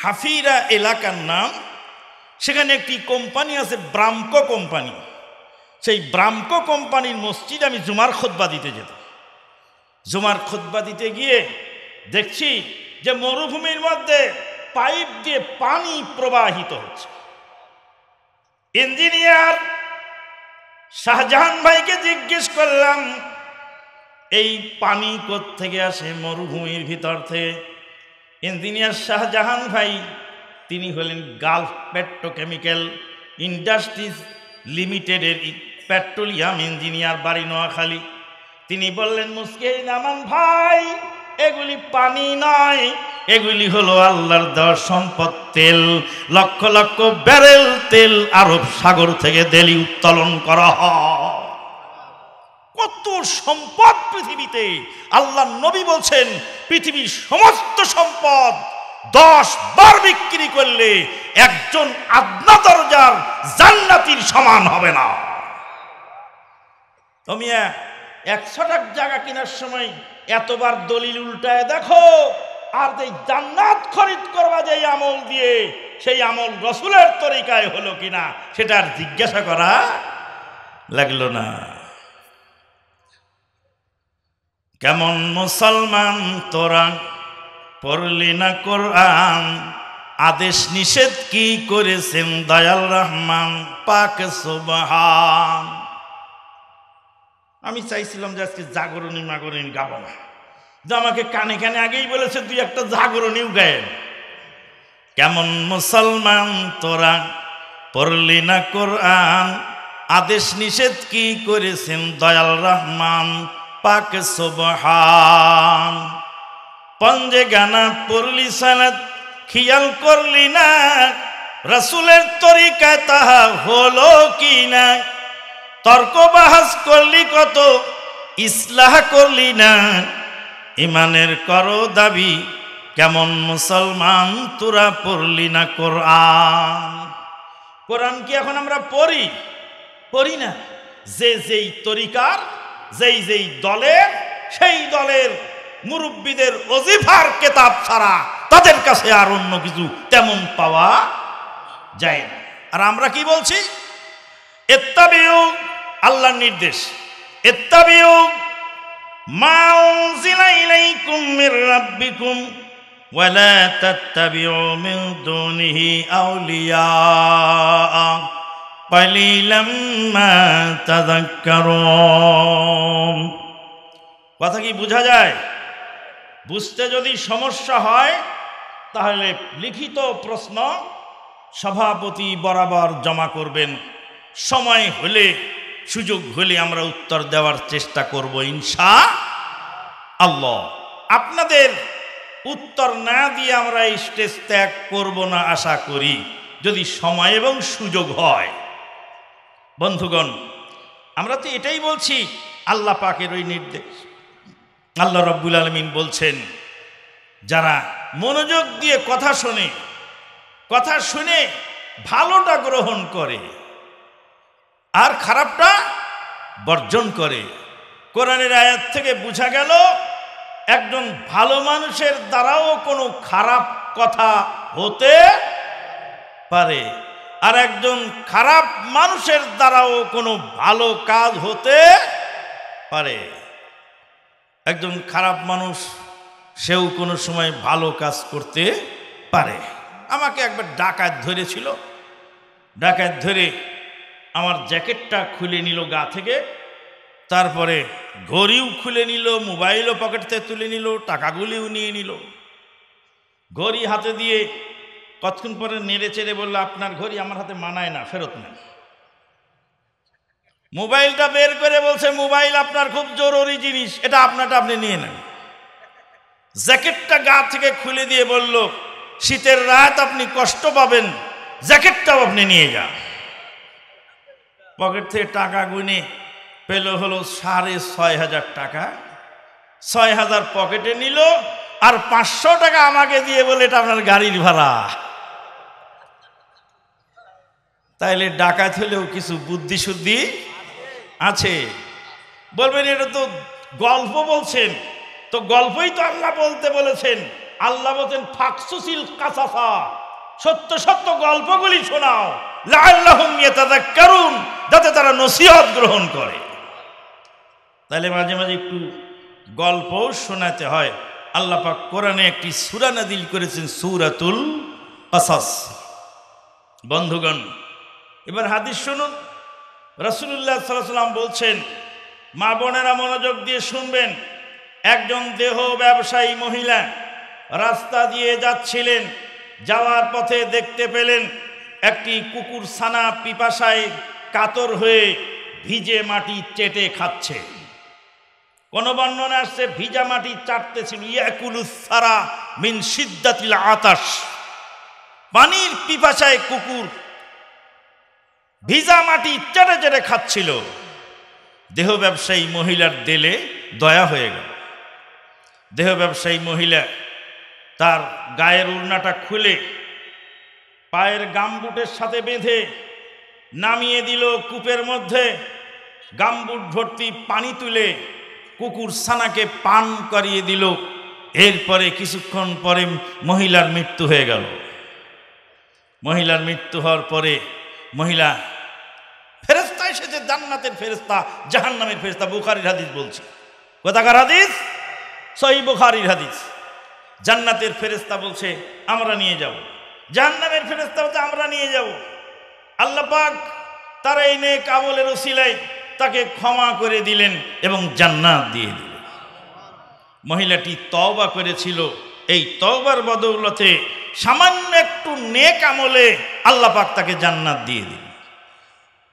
হাফিরা এলাকার নাম সেখানে একটি কোম্পানি আছে ব্রামকো কোম্পানি। সেই ব্রামকো কোম্পানির মসজিদ আমি জুমার খোদবা দিতে যেতাম। জুমার খোদবা দিতে গিয়ে দেখছি যে মরুভূমির মধ্যে পাইপ দিয়ে পানি প্রবাহিত হচ্ছে। ইঞ্জিনিয়ার শাহজাহান ভাইকে জিজ্ঞেস করলাম, এই পানি থেকে আসে মরুভূমির ভিতর থেকে? ইঞ্জিনিয়ার শাহজাহান ভাই তিনি হলেন গালফ পেট্রোকেমিক্যাল ইন্ডাস্ট্রিজ লিমিটেডের পেট্রোলিয়াম ইঞ্জিনিয়ার বাড়ি নোয়াখালী। তিনি বললেন মুসকিন নামান ভাই, এগুলি পানি নয়, এগুলি হলো আল্লাহর দেওয়ার সম্পদ তেল। লক্ষ লক্ষ ব্যারেল তেল আরব সাগর থেকে দেলি উত্তোলন করা হয়। কত সম্পদ পৃথিবীতে! আল্লাহ নবী বলছেন, পৃথিবীর সমস্ত সম্পদ দশ বার বিক্রি করলে একজন আদনা দরজার জান্নাতির সমান হবে না। তুমি একশো টাকা জায়গা কেনার সময় এতবার দলিল উল্টায় দেখো, আর এই জান্নাত খরিদ করবা যে আমল দিয়ে, সেই আমল রসুলের তরিকায় হলো কিনা সেটা আর জিজ্ঞাসা করা লাগল না। কেমন মুসলমান তোরা? পড়লি না কোরআন। আদেশ নিষেধ কি করেছেন দয়াল রহমান? পাক সুবহান। আমি চাইছিলাম যে আজকে জাগরণী মাগরণী গাবো না। যে আমাকে কানে কানে আগেই বলেছে, তুই একটা জাগরণীও গায়েন কেমন মুসলমান তোরা, পড়লি না কোরআন? আদেশ নিষেধ কি করেছেন দয়াল রহমান? পাক সুবহান। পঞ্জে গানা পড়লি সালাত, খিয়াল করলি না। রসুলের তরিকায় তাহা হলো কি না? তর্ক বাহাস করলি কত, ইসলাহ করলি না? ইমানের করো দাবি, কেমন মুসলমান তোরা পড়লি না কোরআন? কোরআন কি এখন আমরা পড়ি? পড়ি না। যে যেই তরিকার, যেই যেই দলের, সেই দলের মুরব্বীদের অজিফার কেতাব ছাড়া তাদের কাছে আর অন্য কিছু তেমন পাওয়া যায় না আর আমরা কি বলছি এত্তাবিউ আল্লাহর নির্দেশ এত্তাবিউ মা উনজিলা ইলাইকুম মির রাব্বিকুম ওয়ালা তাত্তাবিউ মিন দুনিহি আউলিয়া قليلا ما تذكرون কথা কি বোঝা যায় বুঝতে যদি সমস্যা হয়, তাহলে লিখিত প্রশ্ন সভাপতি বরাবর জমা করবেন। সময় হলে, সুযোগ হলে আমরা উত্তর দেওয়ার চেষ্টা করব ইনশা আল্লাহ। আপনাদের উত্তর না দিয়ে আমরা এই স্টেজ ত্যাগ করব না আশা করি। যদি সময় এবং সুযোগ হয়। বন্ধুগণ, আমরা তো এটাই বলছি, আল্লাহ পাকের ওই নির্দেশ। আল্লাহ রব্বুল আলমিন বলছেন, যারা মনোযোগ দিয়ে কথা শোনে, কথা শুনে ভালোটা গ্রহণ করে, আর খারাপটা বর্জন করে। কোরআনের আয়াত থেকে বোঝা গেল, একজন ভালো মানুষের দ্বারাও কোনো খারাপ কথা হতে পারে, আর একজন খারাপ মানুষের দ্বারাও কোনো ভালো কাজ হতে পারে। একজন খারাপ মানুষ, সেও কোনো সময় ভালো কাজ করতে পারে। আমাকে একবার ডাকাত ধরেছিল। ডাকাত ধরে আমার জ্যাকেটটা খুলে নিল গা থেকে, তারপরে ঘড়িও খুলে নিল, মোবাইলও পকেটতে তুলে নিল, টাকাগুলিও নিয়ে নিল। ঘড়ি হাতে দিয়ে কতক্ষণ পরে নেড়ে চেড়ে বলল, আপনার ঘড়ি আমার হাতে মানায় না, ফেরত নেন। মোবাইলটা বের করে বলছে, মোবাইল আপনার খুব জরুরি জিনিস, এটা আপনারটা আপনি নিয়ে নেন। জ্যাকেটটা গা থেকে খুলে দিয়ে বলল, শীতের রাত আপনি কষ্ট পাবেন, জ্যাকেটটাও আপনি নিয়ে যান। পকেট থেকে টাকা গুনে পেল হলো সাড়ে ছয় হাজার টাকা। ছয় হাজার পকেটে নিল আর পাঁচশো টাকা আমাকে দিয়ে বলে, এটা আপনার গাড়ির ভাড়া। তাইলে ডাকাত হলেও কিছু বুদ্ধি শুদ্ধি আছে। বলবেন, এটা তো গল্প বলছেন। তো গল্পই তো আল্লাহ বলতে বলেছেন। আল্লাহ বলছেন, ফাকসুসিল কাসাফা সত্য সত্য গল্পগুলি শোনাও। ইয়াতাযাক্কারুন, যাতে তারা নসিহত গ্রহণ করে। তাহলে মাঝে মাঝে একটু গল্প শোনাতে হয়। আল্লাহ পাক কোরআনে একটি সূরা নাদিল করেছেন, সূরাতুল কাসাস। বন্ধুগণ, এবার হাদিস শুনুন। সাল্লাল্লাহু সাল্লাম বলছেন, মা বোনেরা মনোযোগ দিয়ে শুনবেন। একজন দেহ ব্যবসায়ী মহিলা রাস্তা দিয়ে যাচ্ছিলেন, যাওয়ার পথে দেখতে পেলেন একটি কুকুর ছানা পিপাসায় কাতর হয়ে ভিজে মাটি চেটে খাচ্ছে। কোন বর্ণনা আসছে, ভিজা মাটি চাটতেছিল, ইয়াকুলু সারা মিন সিদ্দাতিল আতাস পানির পিপাসায় কুকুর ভিজা মাটি চেটে চেটে খাচ্ছিল। দেহ ব্যবসায়ী মহিলার দেলে দয়া হয়ে গেল। দেহ ব্যবসায়ী মহিলা তার গায়ের উড়নাটা খুলে পায়ের গামবুটের সাথে বেঁধে নামিয়ে দিল কূপের মধ্যে। গামবুট ভর্তি পানি তুলে কুকুর সানাকে পান করিয়ে দিল। এরপরে কিছুক্ষণ পরে মহিলার মৃত্যু হয়ে গেল। মহিলার মৃত্যু হওয়ার পরে মহিলা ফেরেস্তা এসেছে জান্নাতের ফেরেস্তা জাহান্নামের ফেরেস্তা বুখারির হাদিস বলছে। কোথাকার হাদিস? সহি বুখারির হাদিস। জান্নাতের ফেরেস্তা বলছে, আমরা নিয়ে যাব। জাহান্নামের ফেরেস্তা বলছে, আমরা নিয়ে যাব। আল্লাহ পাক তারা এই নে কাবলের ওসিলায় তাকে ক্ষমা করে দিলেন এবং জান্নাত দিয়ে দিলেন। মহিলাটি তওবা করেছিল। এই তওবার বদৌলতে সামান্য একটু নেক আমলে আল্লাহ পাক তাকে জান্নাত দিয়ে দিলেন।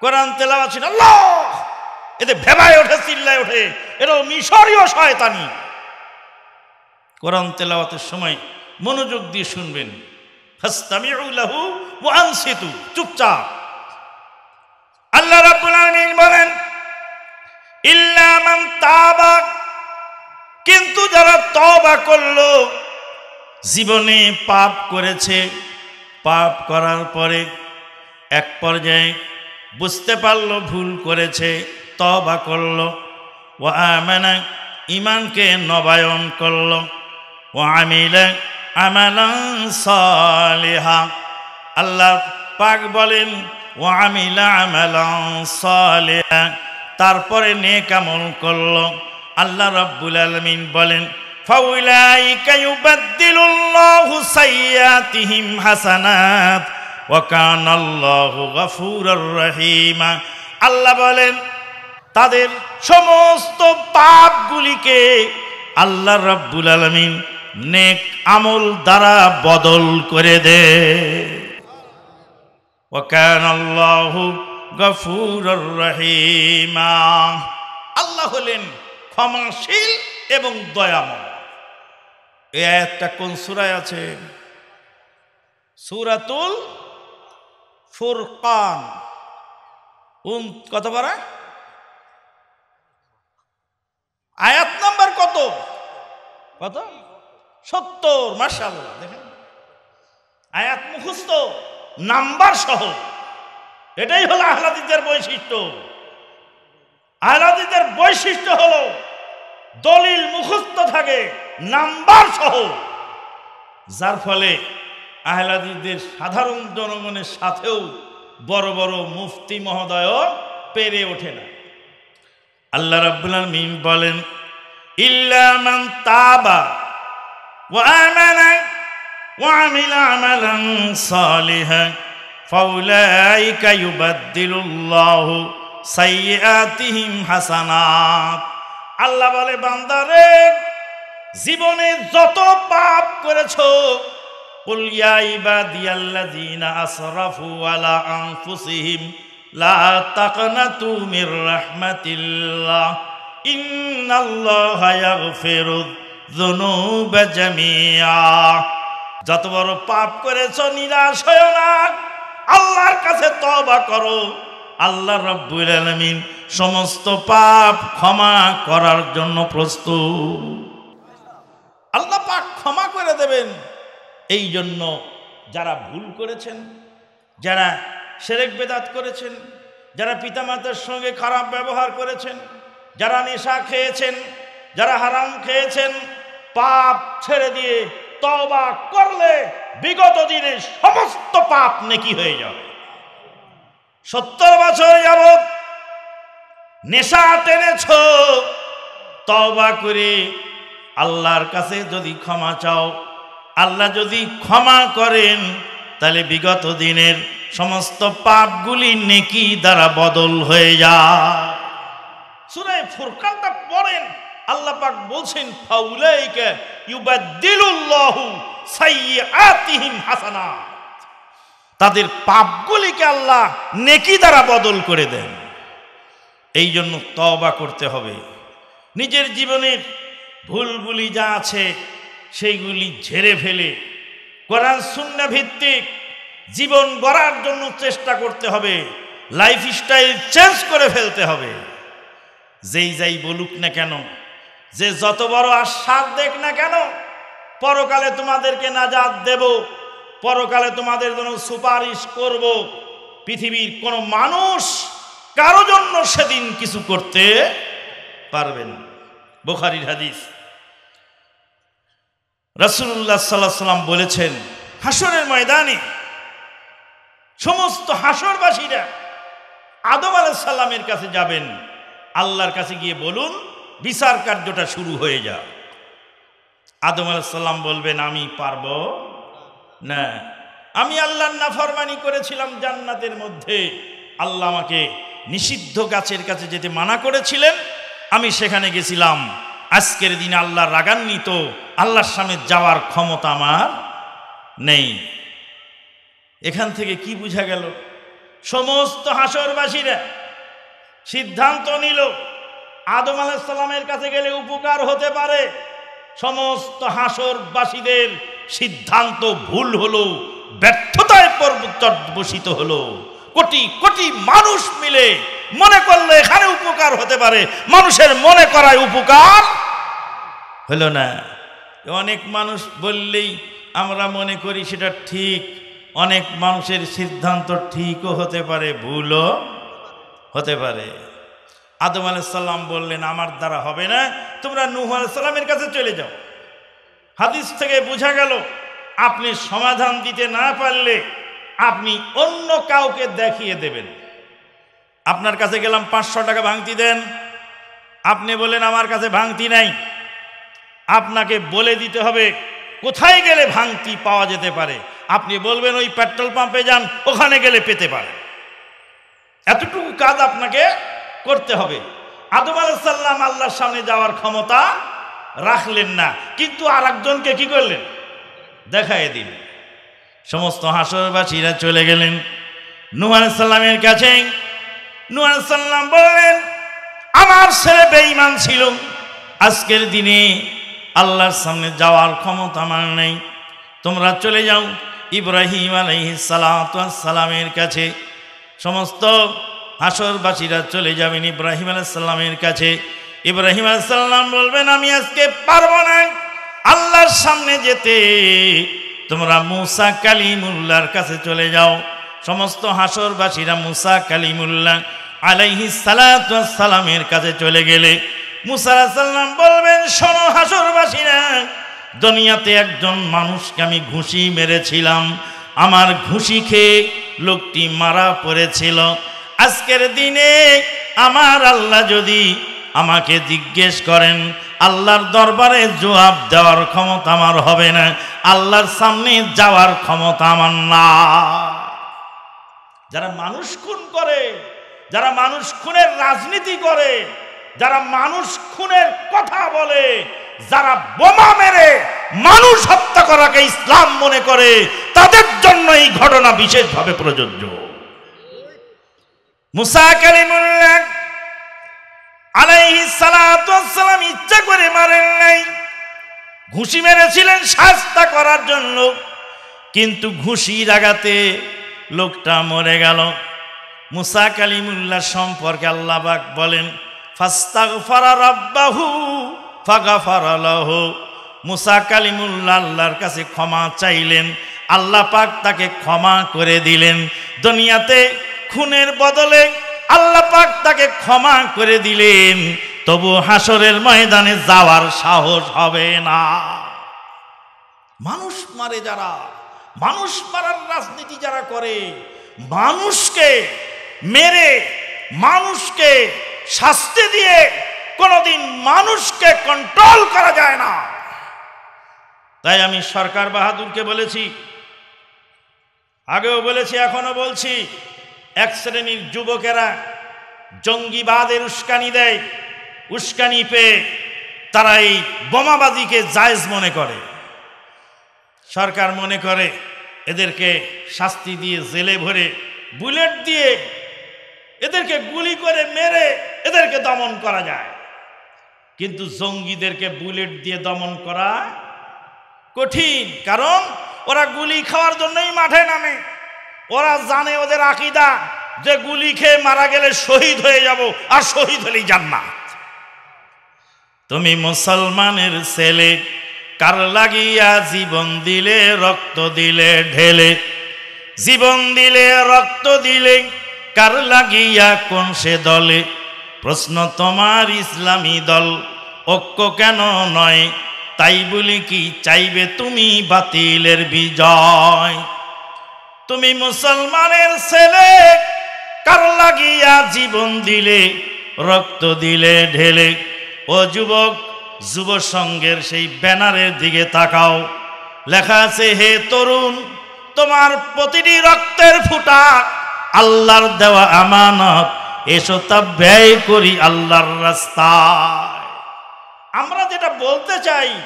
কোরআন তেলাওয়াত ছিল আল্লাহ! এতে ভেবায় ওঠে, চিল্লায় ওঠে। এটা মিশরীয় শয়তানি। কোরআন তেলাওয়াতের সময় মনোযোগ দিয়ে শুনবেন। ফাস্তামিউ লাহু ওয়া আনসিতু, চুপচাপ। আল্লাহ রাব্বুল আলামিন বলেন, ইল্লা মান তাবা। কিন্তু যারা তবা করল, জীবনে পাপ করেছে। পাপ করার পরে এক পর্যায়ে বুঝতে পারল, ভুল করেছে তবা করল ও আমানা ইমানকে নবায়ন করল ও আমিলা আমালান সালিহা। আল্লাহ পাক বলেন ও আমিলা আমালান সালিহা। তারপরে নেক আমল করল। আল্লাহ রাব্বুল আলমিন বলেন, ফাউলাইকা ইউবাদদিলুল্লাহু সাইয়্যাতিহিম হাসানাত। ওয়া কানাল্লাহু গফুরুর রহিমা। আল্লাহ বলেন, তাদের সমস্ত পাপগুলিকে আল্লাহ রাব্বুল আলামিন নেক আমল দ্বারা বদল করে দে। ওয়া কানাল্লাহু গফুরুর রহিমা। আল্লাহ হলেন ক্ষমাশীল এবং দয়াময়। এ একটা কোন সুরায় আছে? সুরাতুল ফুরকান। উন কত পারা আয়াত নাম্বার কত? কত? সত্তর মার্শাল দেখেন। আয়াত মুখস্থ, নাম্বার সহ। এটাই হলো আহলাদিদের বৈশিষ্ট্য। আহলাদিদের বৈশিষ্ট্য হলো, দলিল মুখস্থ থাকে, নাম্বার সহ। যার ফলে আহলাদিদের সাধারণ জনগণের সাথেও বড় বড় মুফতি মহোদয় পেরে ওঠে না। আল্লাহ রাব্বুল আলামিন বলেন, ইল্লা মান তাবা আমানা ওয়া আমিলা আমালান সালিহা, ফাউলাইকা ইউবাদদিলুল্লাহু সাইয়্যাতিহিম হাসানাত। আল্লাহ বলে, বান্দারে জীবনে যত পাপ করেছ قل يا عبادي الذين أسرفوا على أنفسهم لا تقنطوا من رحمة الله إن الله يغفر الذنوب جميعا যত বড় পাপ করেছ নিরাশ হয়েও না আল্লাহর কাছে তবা করো আল্লাহ রব্বুল আলমিন সমস্ত পাপ ক্ষমা করার জন্য প্রস্তুত আল্লাহ পাক ক্ষমা করে দেবেন এই জন্য যারা ভুল করেছেন, যারা সেরেক বেদাত করেছেন, যারা পিতামাতার সঙ্গে খারাপ ব্যবহার করেছেন, যারা নেশা খেয়েছেন, যারা হারাম খেয়েছেন, পাপ ছেড়ে দিয়ে তবা করলে বিগত দিনে সমস্ত পাপ নেকি হয়ে যাবে। সত্তর বছর যাবৎ নেশা টেনেছ তবা করে আল্লাহর কাছে যদি ক্ষমা চাও আল্লাহ যদি ক্ষমা করেন, তাহলে বিগত দিনের সমস্ত পাপগুলি নেকি দ্বারা বদল হয়ে যায়। সুরায় ফুরকানটা পড়েন, আল্লাহ পাক বলছেন, ফাউলাইকা ইউবাদদিলুল্লাহু সাইয়্যাতিহিম হাসানাত। তাদের পাপগুলিকে আল্লাহ নেকি দ্বারা বদল করে দেন। এই জন্য তবা করতে হবে। নিজের জীবনের ভুলগুলি যা আছে সেইগুলি ঝেড়ে ফেলে। কোরআন শূন্য ভিত্তিক জীবন গড়ার জন্য চেষ্টা করতে হবে। লাইফ স্টাইল চেঞ্জ করে ফেলতে হবে। যেই যাই বলুক না কেন, যে যত বড় আশ্বাস দেখ না কেন, পরকালে তোমাদেরকে নাজাদ দেব, পরকালে তোমাদের জন্য সুপারিশ করব। পৃথিবীর কোনো মানুষ কারও জন্য সেদিন কিছু করতে পারবেন বোখারির হাদিস রাসুল্লাহ সাল্লাহ সাল্লাম বলেছেন হাসরের ময়দানে সমস্ত হাসরবাসীরা আদম আলাইসাল্লামের কাছে যাবেন। আল্লাহর কাছে গিয়ে বলুন, বিচার কার্যটা শুরু হয়ে যা আদম আলাইসাল্লাম বলবেন, আমি পারব? না। আমি আল্লাহর নাফরমানি করেছিলাম জান্নাতের মধ্যে। আল্লাহ আমাকে নিষিদ্ধ গাছের কাছে যেতে মানা করেছিলেন। আমি সেখানে গেছিলাম। আজকের দিনে আল্লাহ রাগান্বিত। আল্লাহর সামনে যাওয়ার ক্ষমতা আমার নেই। এখান থেকে কি বুঝা গেল? সমস্ত হাসরবাসীরা সিদ্ধান্ত নিল, আদম আলাইসাল্লামের কাছে গেলে উপকার হতে পারে। সমস্ত হাসরবাসীদের সিদ্ধান্ত ভুল হলো, ব্যর্থতায় পর্বতবসিত হলো। কোটি কোটি মানুষ মিলে মনে করলে এখানে উপকার হতে পারে, মানুষের মনে করায় উপকার হলো না। অনেক মানুষ বললেই আমরা মনে করি সেটা ঠিক। অনেক মানুষের সিদ্ধান্ত ঠিকও হতে পারে, ভুলও হতে পারে। আদম আলাইসাল্লাম বললেন, আমার দ্বারা হবে না, তোমরা নুহ আলাইসাল্লামের কাছে চলে যাও। হাদিস থেকে বোঝা গেল, আপনি সমাধান দিতে না পারলে আপনি অন্য কাউকে দেখিয়ে দেবেন। আপনার কাছে গেলাম, পাঁচশো টাকা ভাঙতি দেন। আপনি বলেন আমার কাছে ভাঙতি নাই। আপনাকে বলে দিতে হবে, কোথায় গেলে ভাঙতি পাওয়া যেতে পারে? আপনি বলবেন, ওই পেট্রোল পাম্পে যান, ওখানে গেলে পেতে পারে। এতটুকু কাজ আপনাকে করতে হবে। আদম আলাইসাল্লাম আল্লাহর সামনে যাওয়ার ক্ষমতা রাখলেন না। কিন্তু আর একজনকে কি করলেন? দেখাই দিন সমস্ত হাসরবাসীরা চলে গেলেন। নুহ আলাইসাল্লামের কাছে, নুহ আলাইসাল্লাম বললেন, আমার ছেলে বেঈমান ছিল। আজকের দিনে আল্লাহর সামনে যাওয়ার ক্ষমতা আমার নেই। তোমরা চলে যাও ইব্রাহিম আলহি সালামের কাছে। সমস্ত হাসরবাসীরা চলে যাবেন ইব্রাহিম আলাইসাল্লামের কাছে। ইব্রাহিম আলাইসাল্লাম বলবেন, আমি আজকে পারব না। আল্লাহর সামনে যেতে। তোমরা মুসা কালিমুল্লার কাছে চলে যাও। সমস্ত হাসরবাসীরা মুসা কালিমুল্লাহ আলাইহি সালামের কাছে চলে গেলে। মুসা সাল্লাম বলবেন, শোনো হাসরবাসীরা, দুনিয়াতে একজন মানুষকে আমি ঘুষি মেরেছিলাম। আমার ঘুষি খেয়ে লোকটি মারা পড়েছিল। আজকের দিনে আমার আল্লাহ যদি আমাকে জিজ্ঞেস করেন, আল্লাহর দরবারে জবাব দেওয়ার ক্ষমতা আমার হবে না, আল্লাহর সামনে যাওয়ার ক্ষমতা আমার না। যারা মানুষ খুন করে, যারা মানুষ খুনের রাজনীতি করে যারা মানুষ খুনের কথা বলে, যারা বোমা মেরে মানুষ হত্যা করাকে ইসলাম মনে করে, তাদের জন্য এই ঘটনা বিশেষভাবে প্রযোজ্য। মুসা কালিমুল্লাহ আলাইহি ইচ্ছা করে মারেন নাই। ঘুষি মেরেছিলেন শাস্তা করার জন্য, কিন্তু ঘুষির আঘাতে লোকটা মরে গেল। মুসা কালিমুল্লাহ সম্পর্কে আল্লাহবাক বলেন ফাস্তাগ ফারা রাব্বাহু ফাগা ফারালাহ মুসা কালিমুল্লাহ আল্লাহর কাছে ক্ষমা চাইলেন, আল্লাহ পাক তাকে ক্ষমা করে দিলেন। দুনিয়াতে খুনের বদলে আল্লাহ পাক তাকে ক্ষমা করে দিলেন। তবু হাসরের ময়দানে যাওয়ার সাহস হবে না। মানুষ মারে যারা, মানুষ মারার রাজনীতি যারা করে, মানুষকে মেরে, মানুষকে শাস্তি দিয়ে কোনোদিন মানুষকে কন্ট্রোল করা যায় না। তাই আমি সরকার বাহাদুরকে বলেছি, আগেও বলেছি এখনও বলছি, এক শ্রেণির যুবকেরা জঙ্গিবাদের উস্কানি দেয়, উস্কানি পেয়ে তারা এই বোমাবাজিকে জায়জ মনে করে। সরকার মনে করে, এদেরকে শাস্তি দিয়ে জেলে ভরে বুলেট দিয়ে এদেরকে গুলি করে মেরে এদেরকে দমন করা যায়। কিন্তু জঙ্গিদেরকে বুলেট দিয়ে দমন করা কঠিন, কারণ ওরা গুলি খাওয়ার জন্যই মাঠে নামে। ওরা জানে ওদের আকিদা যে গুলি খেয়ে মারা গেলে শহীদ হয়ে যাব আর শহীদ হলেই জান্নাত। তুমি মুসলমানের ছেলে, কার লাগিয়া জীবন দিলে, রক্ত দিলে, ঢেলে। জীবন দিলে, রক্ত দিলে কার লাগিয়া কোন সে দলে? প্রশ্ন তোমার ইসলামী দল। ঐক্য কেন নয়? তাই বলি কি চাইবে তুমি বাতিলের বিজয়। তুমি মুসলমানের ছেলে, কার লাগিয়া জীবন দিলে, রক্ত দিলে ঢেলে। ও যুবক, যুব সংঘের সেই ব্যানারের দিকে তাকাও। লেখা আছে, হে তরুণ, তোমার প্রতিটি রক্তের ফুটা আল্লাহর দেওয়া আমানত, এসো তা ব্যয় করি আল্লাহর রাস্তায়। আমরা যেটা বলতে চাই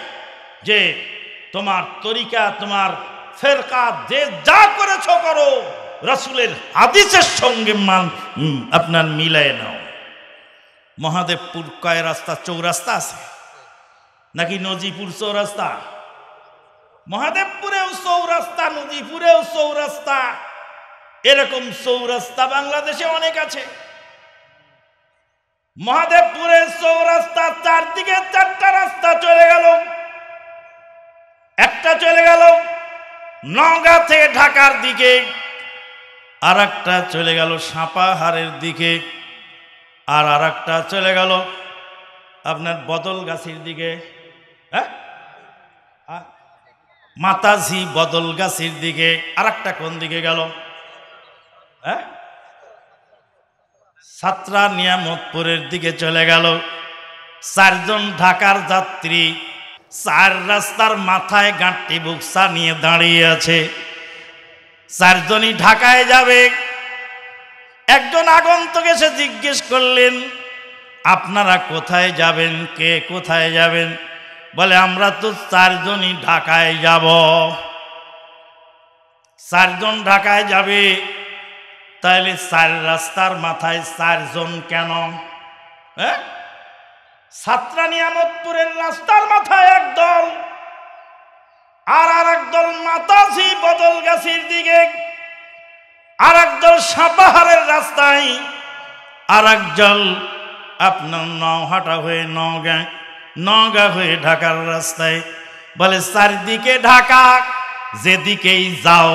যে, তোমার তরিকা, তোমার ফেরকা, যে যা করেছ করো, রসুলের হাদিসের সঙ্গে মান আপনার মিলায় নাও। মহাদেবপুর কয় রাস্তা? চৌরাস্তা আছে। নাকি নজিপুর চৌরাস্তা? মহাদেবপুরেও চৌরাস্তা নদীপুরেও চৌরাস্তা। এরকম চৌরাস্তা বাংলাদেশে অনেক আছে। মহাদেবপুরের চৌরাস্তা, চারদিকে চারটা রাস্তা চলে গেল। একটা চলে গেল নওগাঁ থেকে ঢাকার দিকে আর একটা চলে গেল সাপাহারের দিকে, আর আর একটা চলে গেল আপনার বদল বদলগাছির দিকে হ্যাঁ? মাতাজি বদলগাছির দিকে আর একটা কোন দিকে গেল? হ্যাঁ? নিয়ামতপুরের দিকে চলে গেল। চারজন ঢাকার যাত্রী চার রাস্তার মাথায় গাঁটটি বুকসা নিয়ে দাঁড়িয়ে আছে। চারজনই ঢাকায় যাবে। একজন আগন্তক এসে জিজ্ঞেস করলেন, আপনারা কোথায় যাবেন? কে কোথায় যাবেন? বলে, আমরা তো চারজনই ঢাকায় যাব। চারজন ঢাকায় যাবে। তাহলে চার রাস্তার মাথায় চারজন কেন? হ্যাঁ সাতরা নিয়ামতপুরের রাস্তার মাথায় একদল আর আর এক দল মাতাজি বদল গাছির দিকে আর এক দল সাপাহারের রাস্তায় আর এক দল আপনার নহাটা হয়ে নগা নগা হয়ে ঢাকার রাস্তায়। বলে চারদিকে ঢাকা, যেদিকেই যাও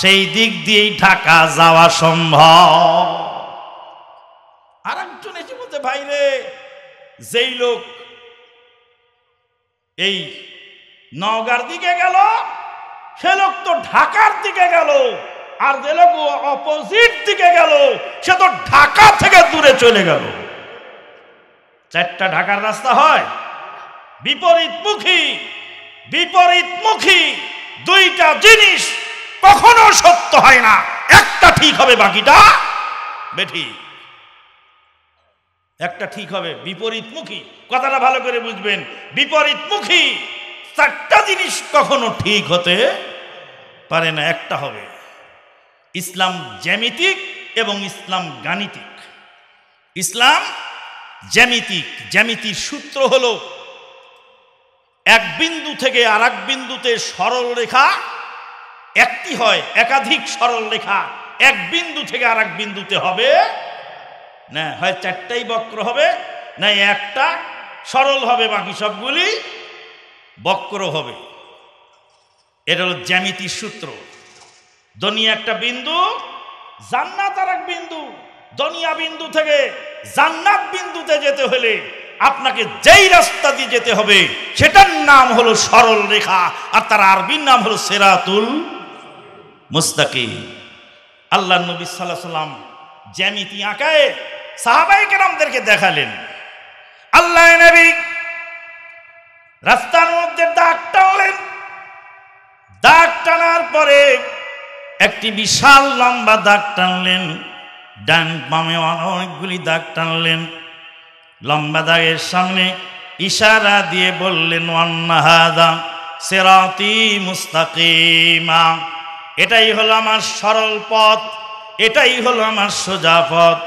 সেই দিক দিয়েই ঢাকা যাওয়া সম্ভব। আর একজন এসে বলতে ভাই রে, যেই লোক এই নওগাঁর দিকে গেল, সে লোক তো ঢাকার দিকে গেল, আর যে লোক অপোজিট দিকে গেল, সে তো ঢাকা থেকে দূরে চলে গেল। চারটা ঢাকার রাস্তা হয়, বিপরীতমুখী বিপরীতমুখী, দুইটা জিনিস কখনো সত্য হয় না। একটা ঠিক হবে বাকিটা বেঠিক। একটা ঠিক হবে বিপরীতমুখী। কথাটা ভালো করে বুঝবেন। বিপরীতমুখী চারটা জিনিস কখনো ঠিক হতে পারে না, একটা হবে ইসলাম জ্যামিতিক এবং ইসলাম গাণিতিক। ইসলাম জ্যামিতিক, জ্যামিতির সূত্র হলো এক বিন্দু থেকে আর বিন্দুতে সরল রেখা একটি হয় একাধিক সরল রেখা এক বিন্দু থেকে আর এক বিন্দুতে হবে। না, হয় চারটাই বক্র হবে, না একটা সরল হবে বাকি সবগুলি বক্র হবে। এটা হলো জ্যামিতির সূত্র। দনিয়া একটা বিন্দু, জান্নাত আর এক বিন্দু। দনিয়া বিন্দু থেকে জান্নাত বিন্দুতে যেতে হলে আপনাকে যেই রাস্তা দিয়ে যেতে হবে, সেটার নাম হলো সরল রেখা, আর তার আরবির নাম হলো সেরাতুল মুস্তাকি আল্লাহ নবী সাল্লাহ সাল্লাম জ্যামিতি আঁকায় সাহাবাই কেরামদেরকে দেখালেন। আল্লাহ নবী রাস্তার মধ্যে দাগ টানলেন। দাগ টানার পরে একটি বিশাল লম্বা দাগ টানলেন। ডান বামে অনেকগুলি দাগ টানলেন। লম্বা দাগের সামনে ইশারা দিয়ে বললেন ওয়ান্নাহাদা সেরাতি মুস্তাকিমা। এটাই হলো আমার সরল পথ, এটাই হলো আমার সোজা পথ।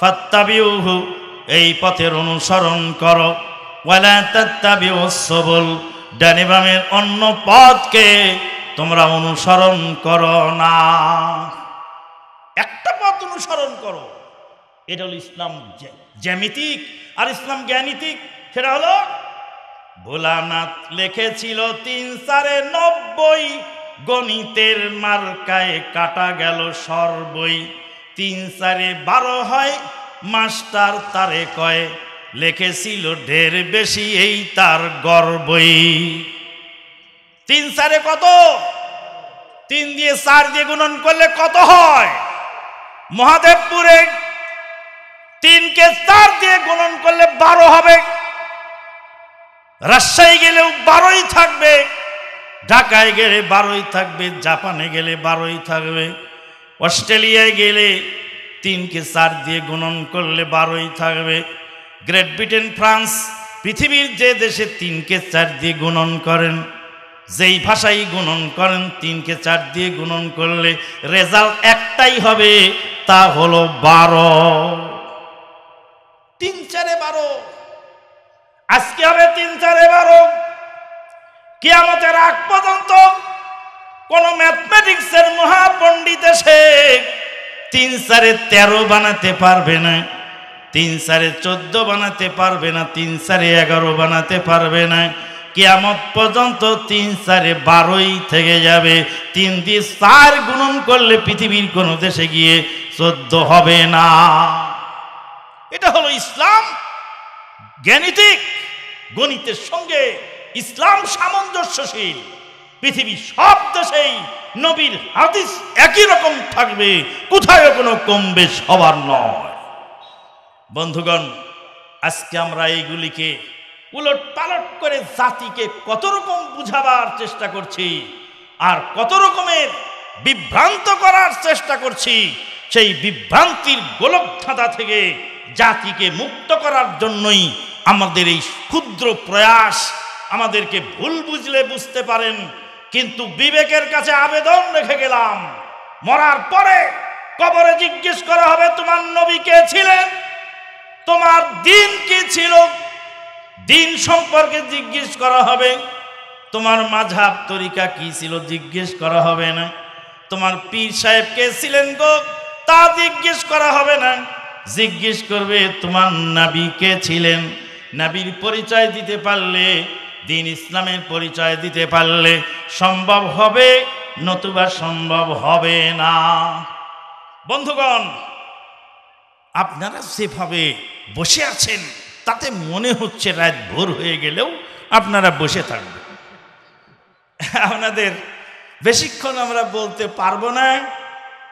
ফাত্তাবিউহু, এই পথের অনুসরণ করো। ওয়ালা তাত্তাবিউ সবল, ডানে বামের অন্য পথকে তোমরা অনুসরণ করো না। একটা পথ অনুসরণ করো। এটা হলো ইসলাম জ্যামিতিক আর ইসলাম জ্ঞানীতিক। সেটা হলো, ভোলানাথ লিখেছিল তিন সাড়ে নব্বই গণিতের মার্কায় কাটা গেল সর্বই। তিন সাড়ে বারো হয়, মাস্টার তারে কয়, লেখেছিল ঢের বেশি এই তার গর্বই তিন সাড়ে কত? তিন দিয়ে চার দিয়ে গুণন করলে কত হয়? মহাদেবপুরে তিনকে চার দিয়ে গুণন করলে বারো হবে। রাজশাহী গেলেও বারোই থাকবে। ঢাকায় গেলে বারোই থাকবে, জাপানে গেলে বারোই থাকবে, অস্ট্রেলিয়ায় গেলে তিনকে চার দিয়ে গুণন করলে বারোই থাকবে। গ্রেট ব্রিটেন, ফ্রান্স, পৃথিবীর যে দেশে তিনকে চার দিয়ে গুণন করেন, যেই ভাষাই গুণন করেন, তিনকে চার দিয়ে গুণন করলে রেজাল্ট একটাই হবে, তা হলো বারো। তিন চারে বারো। আজকে হবে তিন চারে বারো। কিয়ামতের আগ পর্যন্ত কোন ম্যাথমেটিক্সের মহাপণ্ডিত এসে তিন চারে তেরো বানাতে পারবে না, তিন সারে চোদ্দ বানাতে পারবে না, তিন সারে এগারো বানাতে পারবে না। কিয়ামত পর্যন্ত তিন সারে বারোই থেকে যাবে। তিন দিয়ে চার গুণন করলে পৃথিবীর কোনো দেশে গিয়ে চোদ্দ হবে না। এটা হলো ইসলাম, জ্ঞানীতিক, গণিতের সঙ্গে ইসলাম সামঞ্জস্যশীল। পৃথিবীর সব দেশেই নবীর হাদিস একই রকম থাকবে কোথায় কোনো কমবে সবার নয়। বন্ধুগণ, আজকে আমরা এইগুলিকে উলট পালট করে জাতিকে কত রকম বুঝাবার চেষ্টা করছি, আর কত রকমের বিভ্রান্ত করার চেষ্টা করছি, সেই বিভ্রান্তির গোলকধাঁধা থেকে জাতিকে মুক্ত করার জন্যই আমাদের এই ক্ষুদ্র প্রয়াস আমাদেরকে ভুল বুঝলে বুঝতে পারেন, কিন্তু বিবেকের কাছে আবেদন রেখে গেলাম। মরার পরে কবরে জিজ্ঞেস করা হবে, তোমার নবী কে ছিলেন? তোমার দিন কি ছিল? দিন সম্পর্কে জিজ্ঞেস করা হবে, তোমার মাঝাব তরিকা কি ছিল? জিজ্ঞেস করা হবে না, তোমার পীর সাহেব কে ছিলেন গো? তা জিজ্ঞেস করা হবে না, জিজ্ঞেস করবে, তোমার নাবি কে ছিলেন? নাবির পরিচয় দিতে পারলে দিন ইসলামের পরিচয় দিতে পারলে সম্ভব হবে, নতুবা সম্ভব হবে না। বন্ধুগণ, আপনারা যেভাবে বসে আছেন, তাতে মনে হচ্ছে রাত ভোর হয়ে গেলেও আপনারা বসে থাকবেন। আপনাদের বেশিক্ষণ আমরা বলতে পারব না।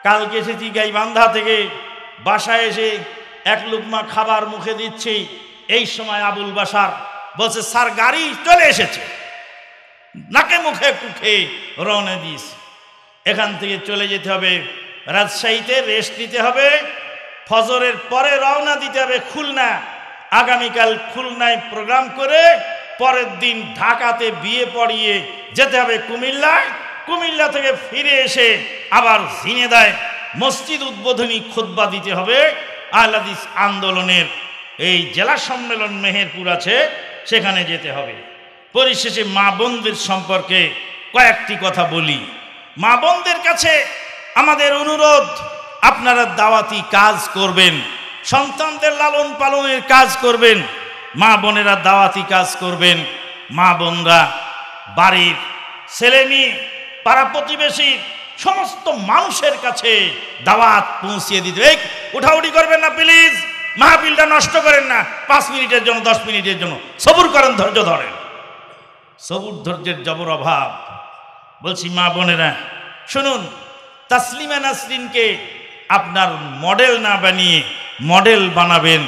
কালকে এসেছি গাইবান্ধা থেকে, বাসায় এসে এক লুকমা খাবার মুখে দিচ্ছি, এই সময় আবুল বাসার বলছে, স্যার, গাড়ি চলে এসেছে। নাকে মুখে কুখে রওনা দিস এখান থেকে চলে যেতে হবে, রাজশাহীতে রেস্ট নিতে হবে, ফজরের পরে রওনা দিতে হবে খুলনা। আগামীকাল খুলনায় প্রোগ্রাম করে পরের দিন ঢাকাতে বিয়ে পড়িয়ে যেতে হবে কুমিল্লায়। কুমিল্লা থেকে ফিরে এসে আবার ঝিনেদায় মসজিদ উদ্বোধনী খুদ্া দিতে হবে। আহলাদিস আন্দোলনের এই জেলা সম্মেলন মেহেরপুর আছে। সেখানে যেতে হবে। পরিশেষে মা বোনদের সম্পর্কে কয়েকটি কথা বলি। মা বোনদের কাছে আমাদের অনুরোধ, আপনারা দাওয়াতি কাজ করবেন, সন্তানদের লালন পালনের কাজ করবেন, মা বোনেরা দাওয়াতি কাজ করবেন, মা বোনরা বাড়ির ছেলে মেয়ে, পাড়া প্রতিবেশী, সমস্ত মানুষের কাছে দাওয়াত পৌঁছিয়ে দিতে। এই উঠাউঠি করবেন না, প্লিজ। মাহফিলটা নষ্ট করেন না, পাঁচ মিনিটের জন্য, দশ মিনিটের জন্য। সবুর করেন ধৈর্য ধরেন। সবুর ধৈর্যের জবর অভাব। বলছি, মা বোনেরা, শুনুন, তাসলিমা নাসরিনকে আপনার মডেল না বানিয়ে মডেল বানাবেন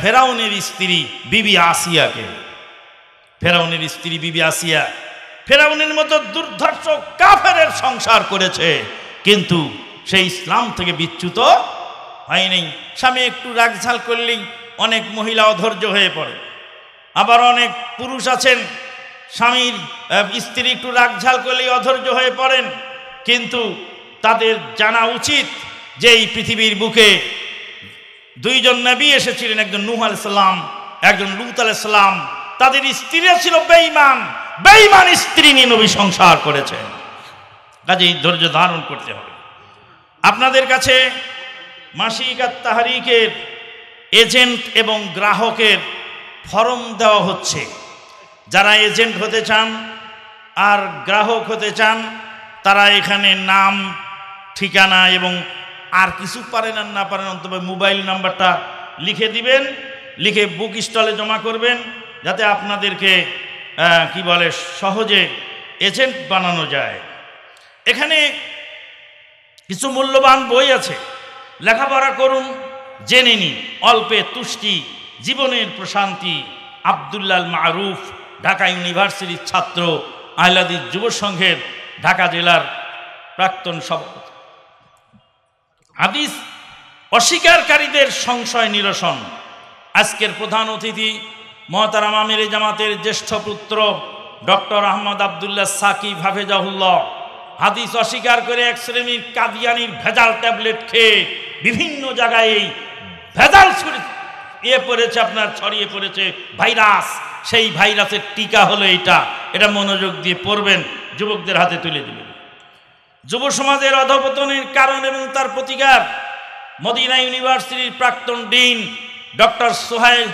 ফেরাউনের স্ত্রী বিবি আসিয়াকে। ফেরাউনের স্ত্রী বিবি আসিয়া ফেরাউনের মতো দুর্ধর্ষ কাফেরের সংসার করেছে, কিন্তু সেই ইসলাম থেকে বিচ্যুত হয়নি স্বামী একটু রাগঝাল করলেই অনেক মহিলা অধৈর্য হয়ে পড়ে। আবার অনেক পুরুষ আছেন, স্বামীর স্ত্রী একটু রাগঝাল করলেই অধৈর্য হয়ে পড়েন। কিন্তু তাদের জানা উচিত যে এই পৃথিবীর বুকে দুইজন নবী এসেছিলেন, একজন নূহ আলাইসাল্লাম একজন লুত আলাইসাল্লাম তাদের স্ত্রীরা ছিল বেঈমান। বেঈমান স্ত্রী নিয়ে নবী সংসার করেছেন। কাজেই ধৈর্য ধারণ করতে হবে। আপনাদের কাছে মাসিক আর তাহারিকের এজেন্ট এবং গ্রাহকের ফর্ম দেওয়া হচ্ছে। যারা এজেন্ট হতে চান আর গ্রাহক হতে চান, তারা এখানে নাম, ঠিকানা এবং আর কিছু পারেন আর না পারেন, অন্তত মোবাইল নাম্বারটা লিখে দিবেন, লিখে বুক স্টলে জমা করবেন, যাতে আপনাদেরকে কি বলে, সহজে এজেন্ট বানানো যায়। এখানে কিছু মূল্যবান বই আছে। লেখাপড়া করুন, জেনে নিন। অল্পে তুষ্টি, জীবনের প্রশান্তি। আবদুল্লাল মারুফ, ঢাকা ইউনিভার্সিটির ছাত্র, আহলাদির যুব সংঘের ঢাকা জেলার প্রাক্তন সভাপতি। হাদিস, অস্বীকারীদের সংশয় নিরসন। আজকের প্রধান অতিথি, মহতারাম আমির জামাতের জ্যেষ্ঠ পুত্র, ডক্টর আহমদ আবদুল্লাহ সাকিব হাফেজাহুল্লাহ। হাদিস অস্বীকার করে এক শ্রেণির কাদিয়ানির ভেজাল ট্যাবলেট খেয়ে বিভিন্ন জায়গায় এই ভেজাল ইয়ে পড়েছে আপনার, ছড়িয়ে পড়েছে ভাইরাস। সেই ভাইরাসের টিকা হলো এটা এটা মনোযোগ দিয়ে পড়বেন, যুবকদের হাতে তুলে দিবেন। যুব সমাজের অধপতনের কারণ এবং তার প্রতিকার মদিনা ইউনিভার্সিটির প্রাক্তন dean doctor Suhail,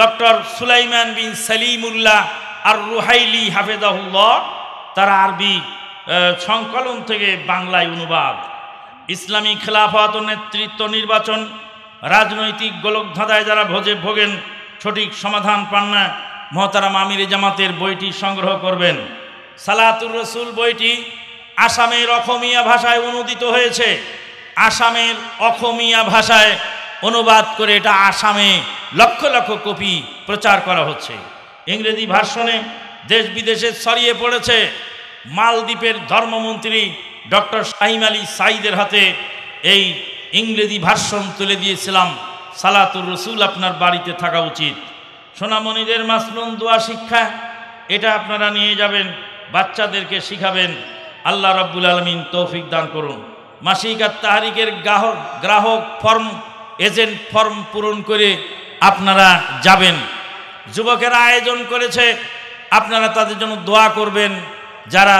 doctor Sulaiman bin Salimullah আর রুহাইলি হাফেজাহুল্লাহ, তারা আরবি সংকলন থেকে বাংলায় অনুবাদ। ইসলামী খেলাফত ও নেতৃত্ব নির্বাচন, রাজনৈতিক গোলকধাঁধায় যারা ভোজে ভোগেন, সঠিক সমাধান পান না, মহতারাম আমির জামাতের বইটি সংগ্রহ করবেন। সালাতুর রসুল বইটি আসামের অখমিয়া ভাষায় অনুদিত হয়েছে। আসামের অখমিয়া ভাষায় অনুবাদ করে এটা আসামে লক্ষ লক্ষ কপি প্রচার করা হচ্ছে। ইংরেজি ভাষণে দেশ বিদেশে ছড়িয়ে পড়েছে। মালদ্বীপের ধর্মমন্ত্রী ডক্টর শাহিম আলী সাইদের হাতে এই ইংরেজি ভাষণ তুলে দিয়েছিলাম, সালাতুর রসুল আপনার বাড়িতে থাকা উচিত। সোনামণিদের মাসনুন দোয়া শিক্ষা, এটা আপনারা নিয়ে যাবেন, বাচ্চাদেরকে শিখাবেন। আল্লাহ রাব্বুল আলমিন তৌফিক দান করুন। মাসিক আর তাহারিকের গ্রাহক গ্রাহক ফর্ম, এজেন্ট ফর্ম পূরণ করে আপনারা যাবেন। যুবকেরা আয়োজন করেছে, আপনারা তাদের জন্য দোয়া করবেন। যারা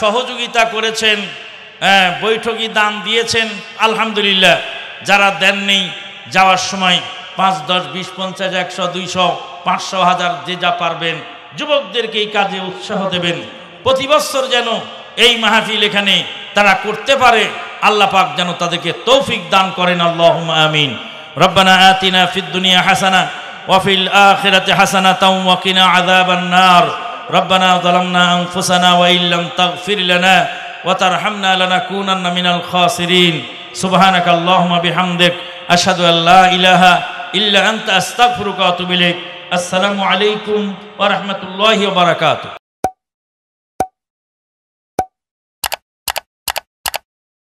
সহযোগিতা করেছেন হ্যাঁ বৈঠকি দান দিয়েছেন, আলহামদুলিল্লাহ। যারা দেননি, যাওয়ার সময় পাঁচ, দশ, বিশ, পঞ্চাশ, একশো, দুইশো, পাঁচশো, হাজার যে যা পারবেন, যুবকদেরকে এই কাজে উৎসাহ দেবেন। প্রতি বছর যেন এই মাহফিল এখানে তারা করতে পারে, আল্লাহ পাক যেন তাদেরকে তৌফিক দান করেন আল্লাহ আমিন। রব্বানা আতিনা ফিদ্দুনিয়া হাসানা ওয়াফিল আখিরাতে হাসানা তাওয়াকিনা আযাবান নার। রব্বানা যালামনা আনফুসানা, ওয়া ইল্লাম তাগফির লানা ওয়াতার হামনা আলানা কুনান্না মিনাল খাসিরিন। সুবহানাক আল্লাহুম্মা বিহামদিক। আশহাদু আল্লা ইলাহা ইল্লা আনতা। আস্তাগফিরুকা ওয়া আতুবু ইলাইক। আসসালামু আলাইকুম ওয়া রাহমাতুল্লাহি ওয়া বারাকাতুহু।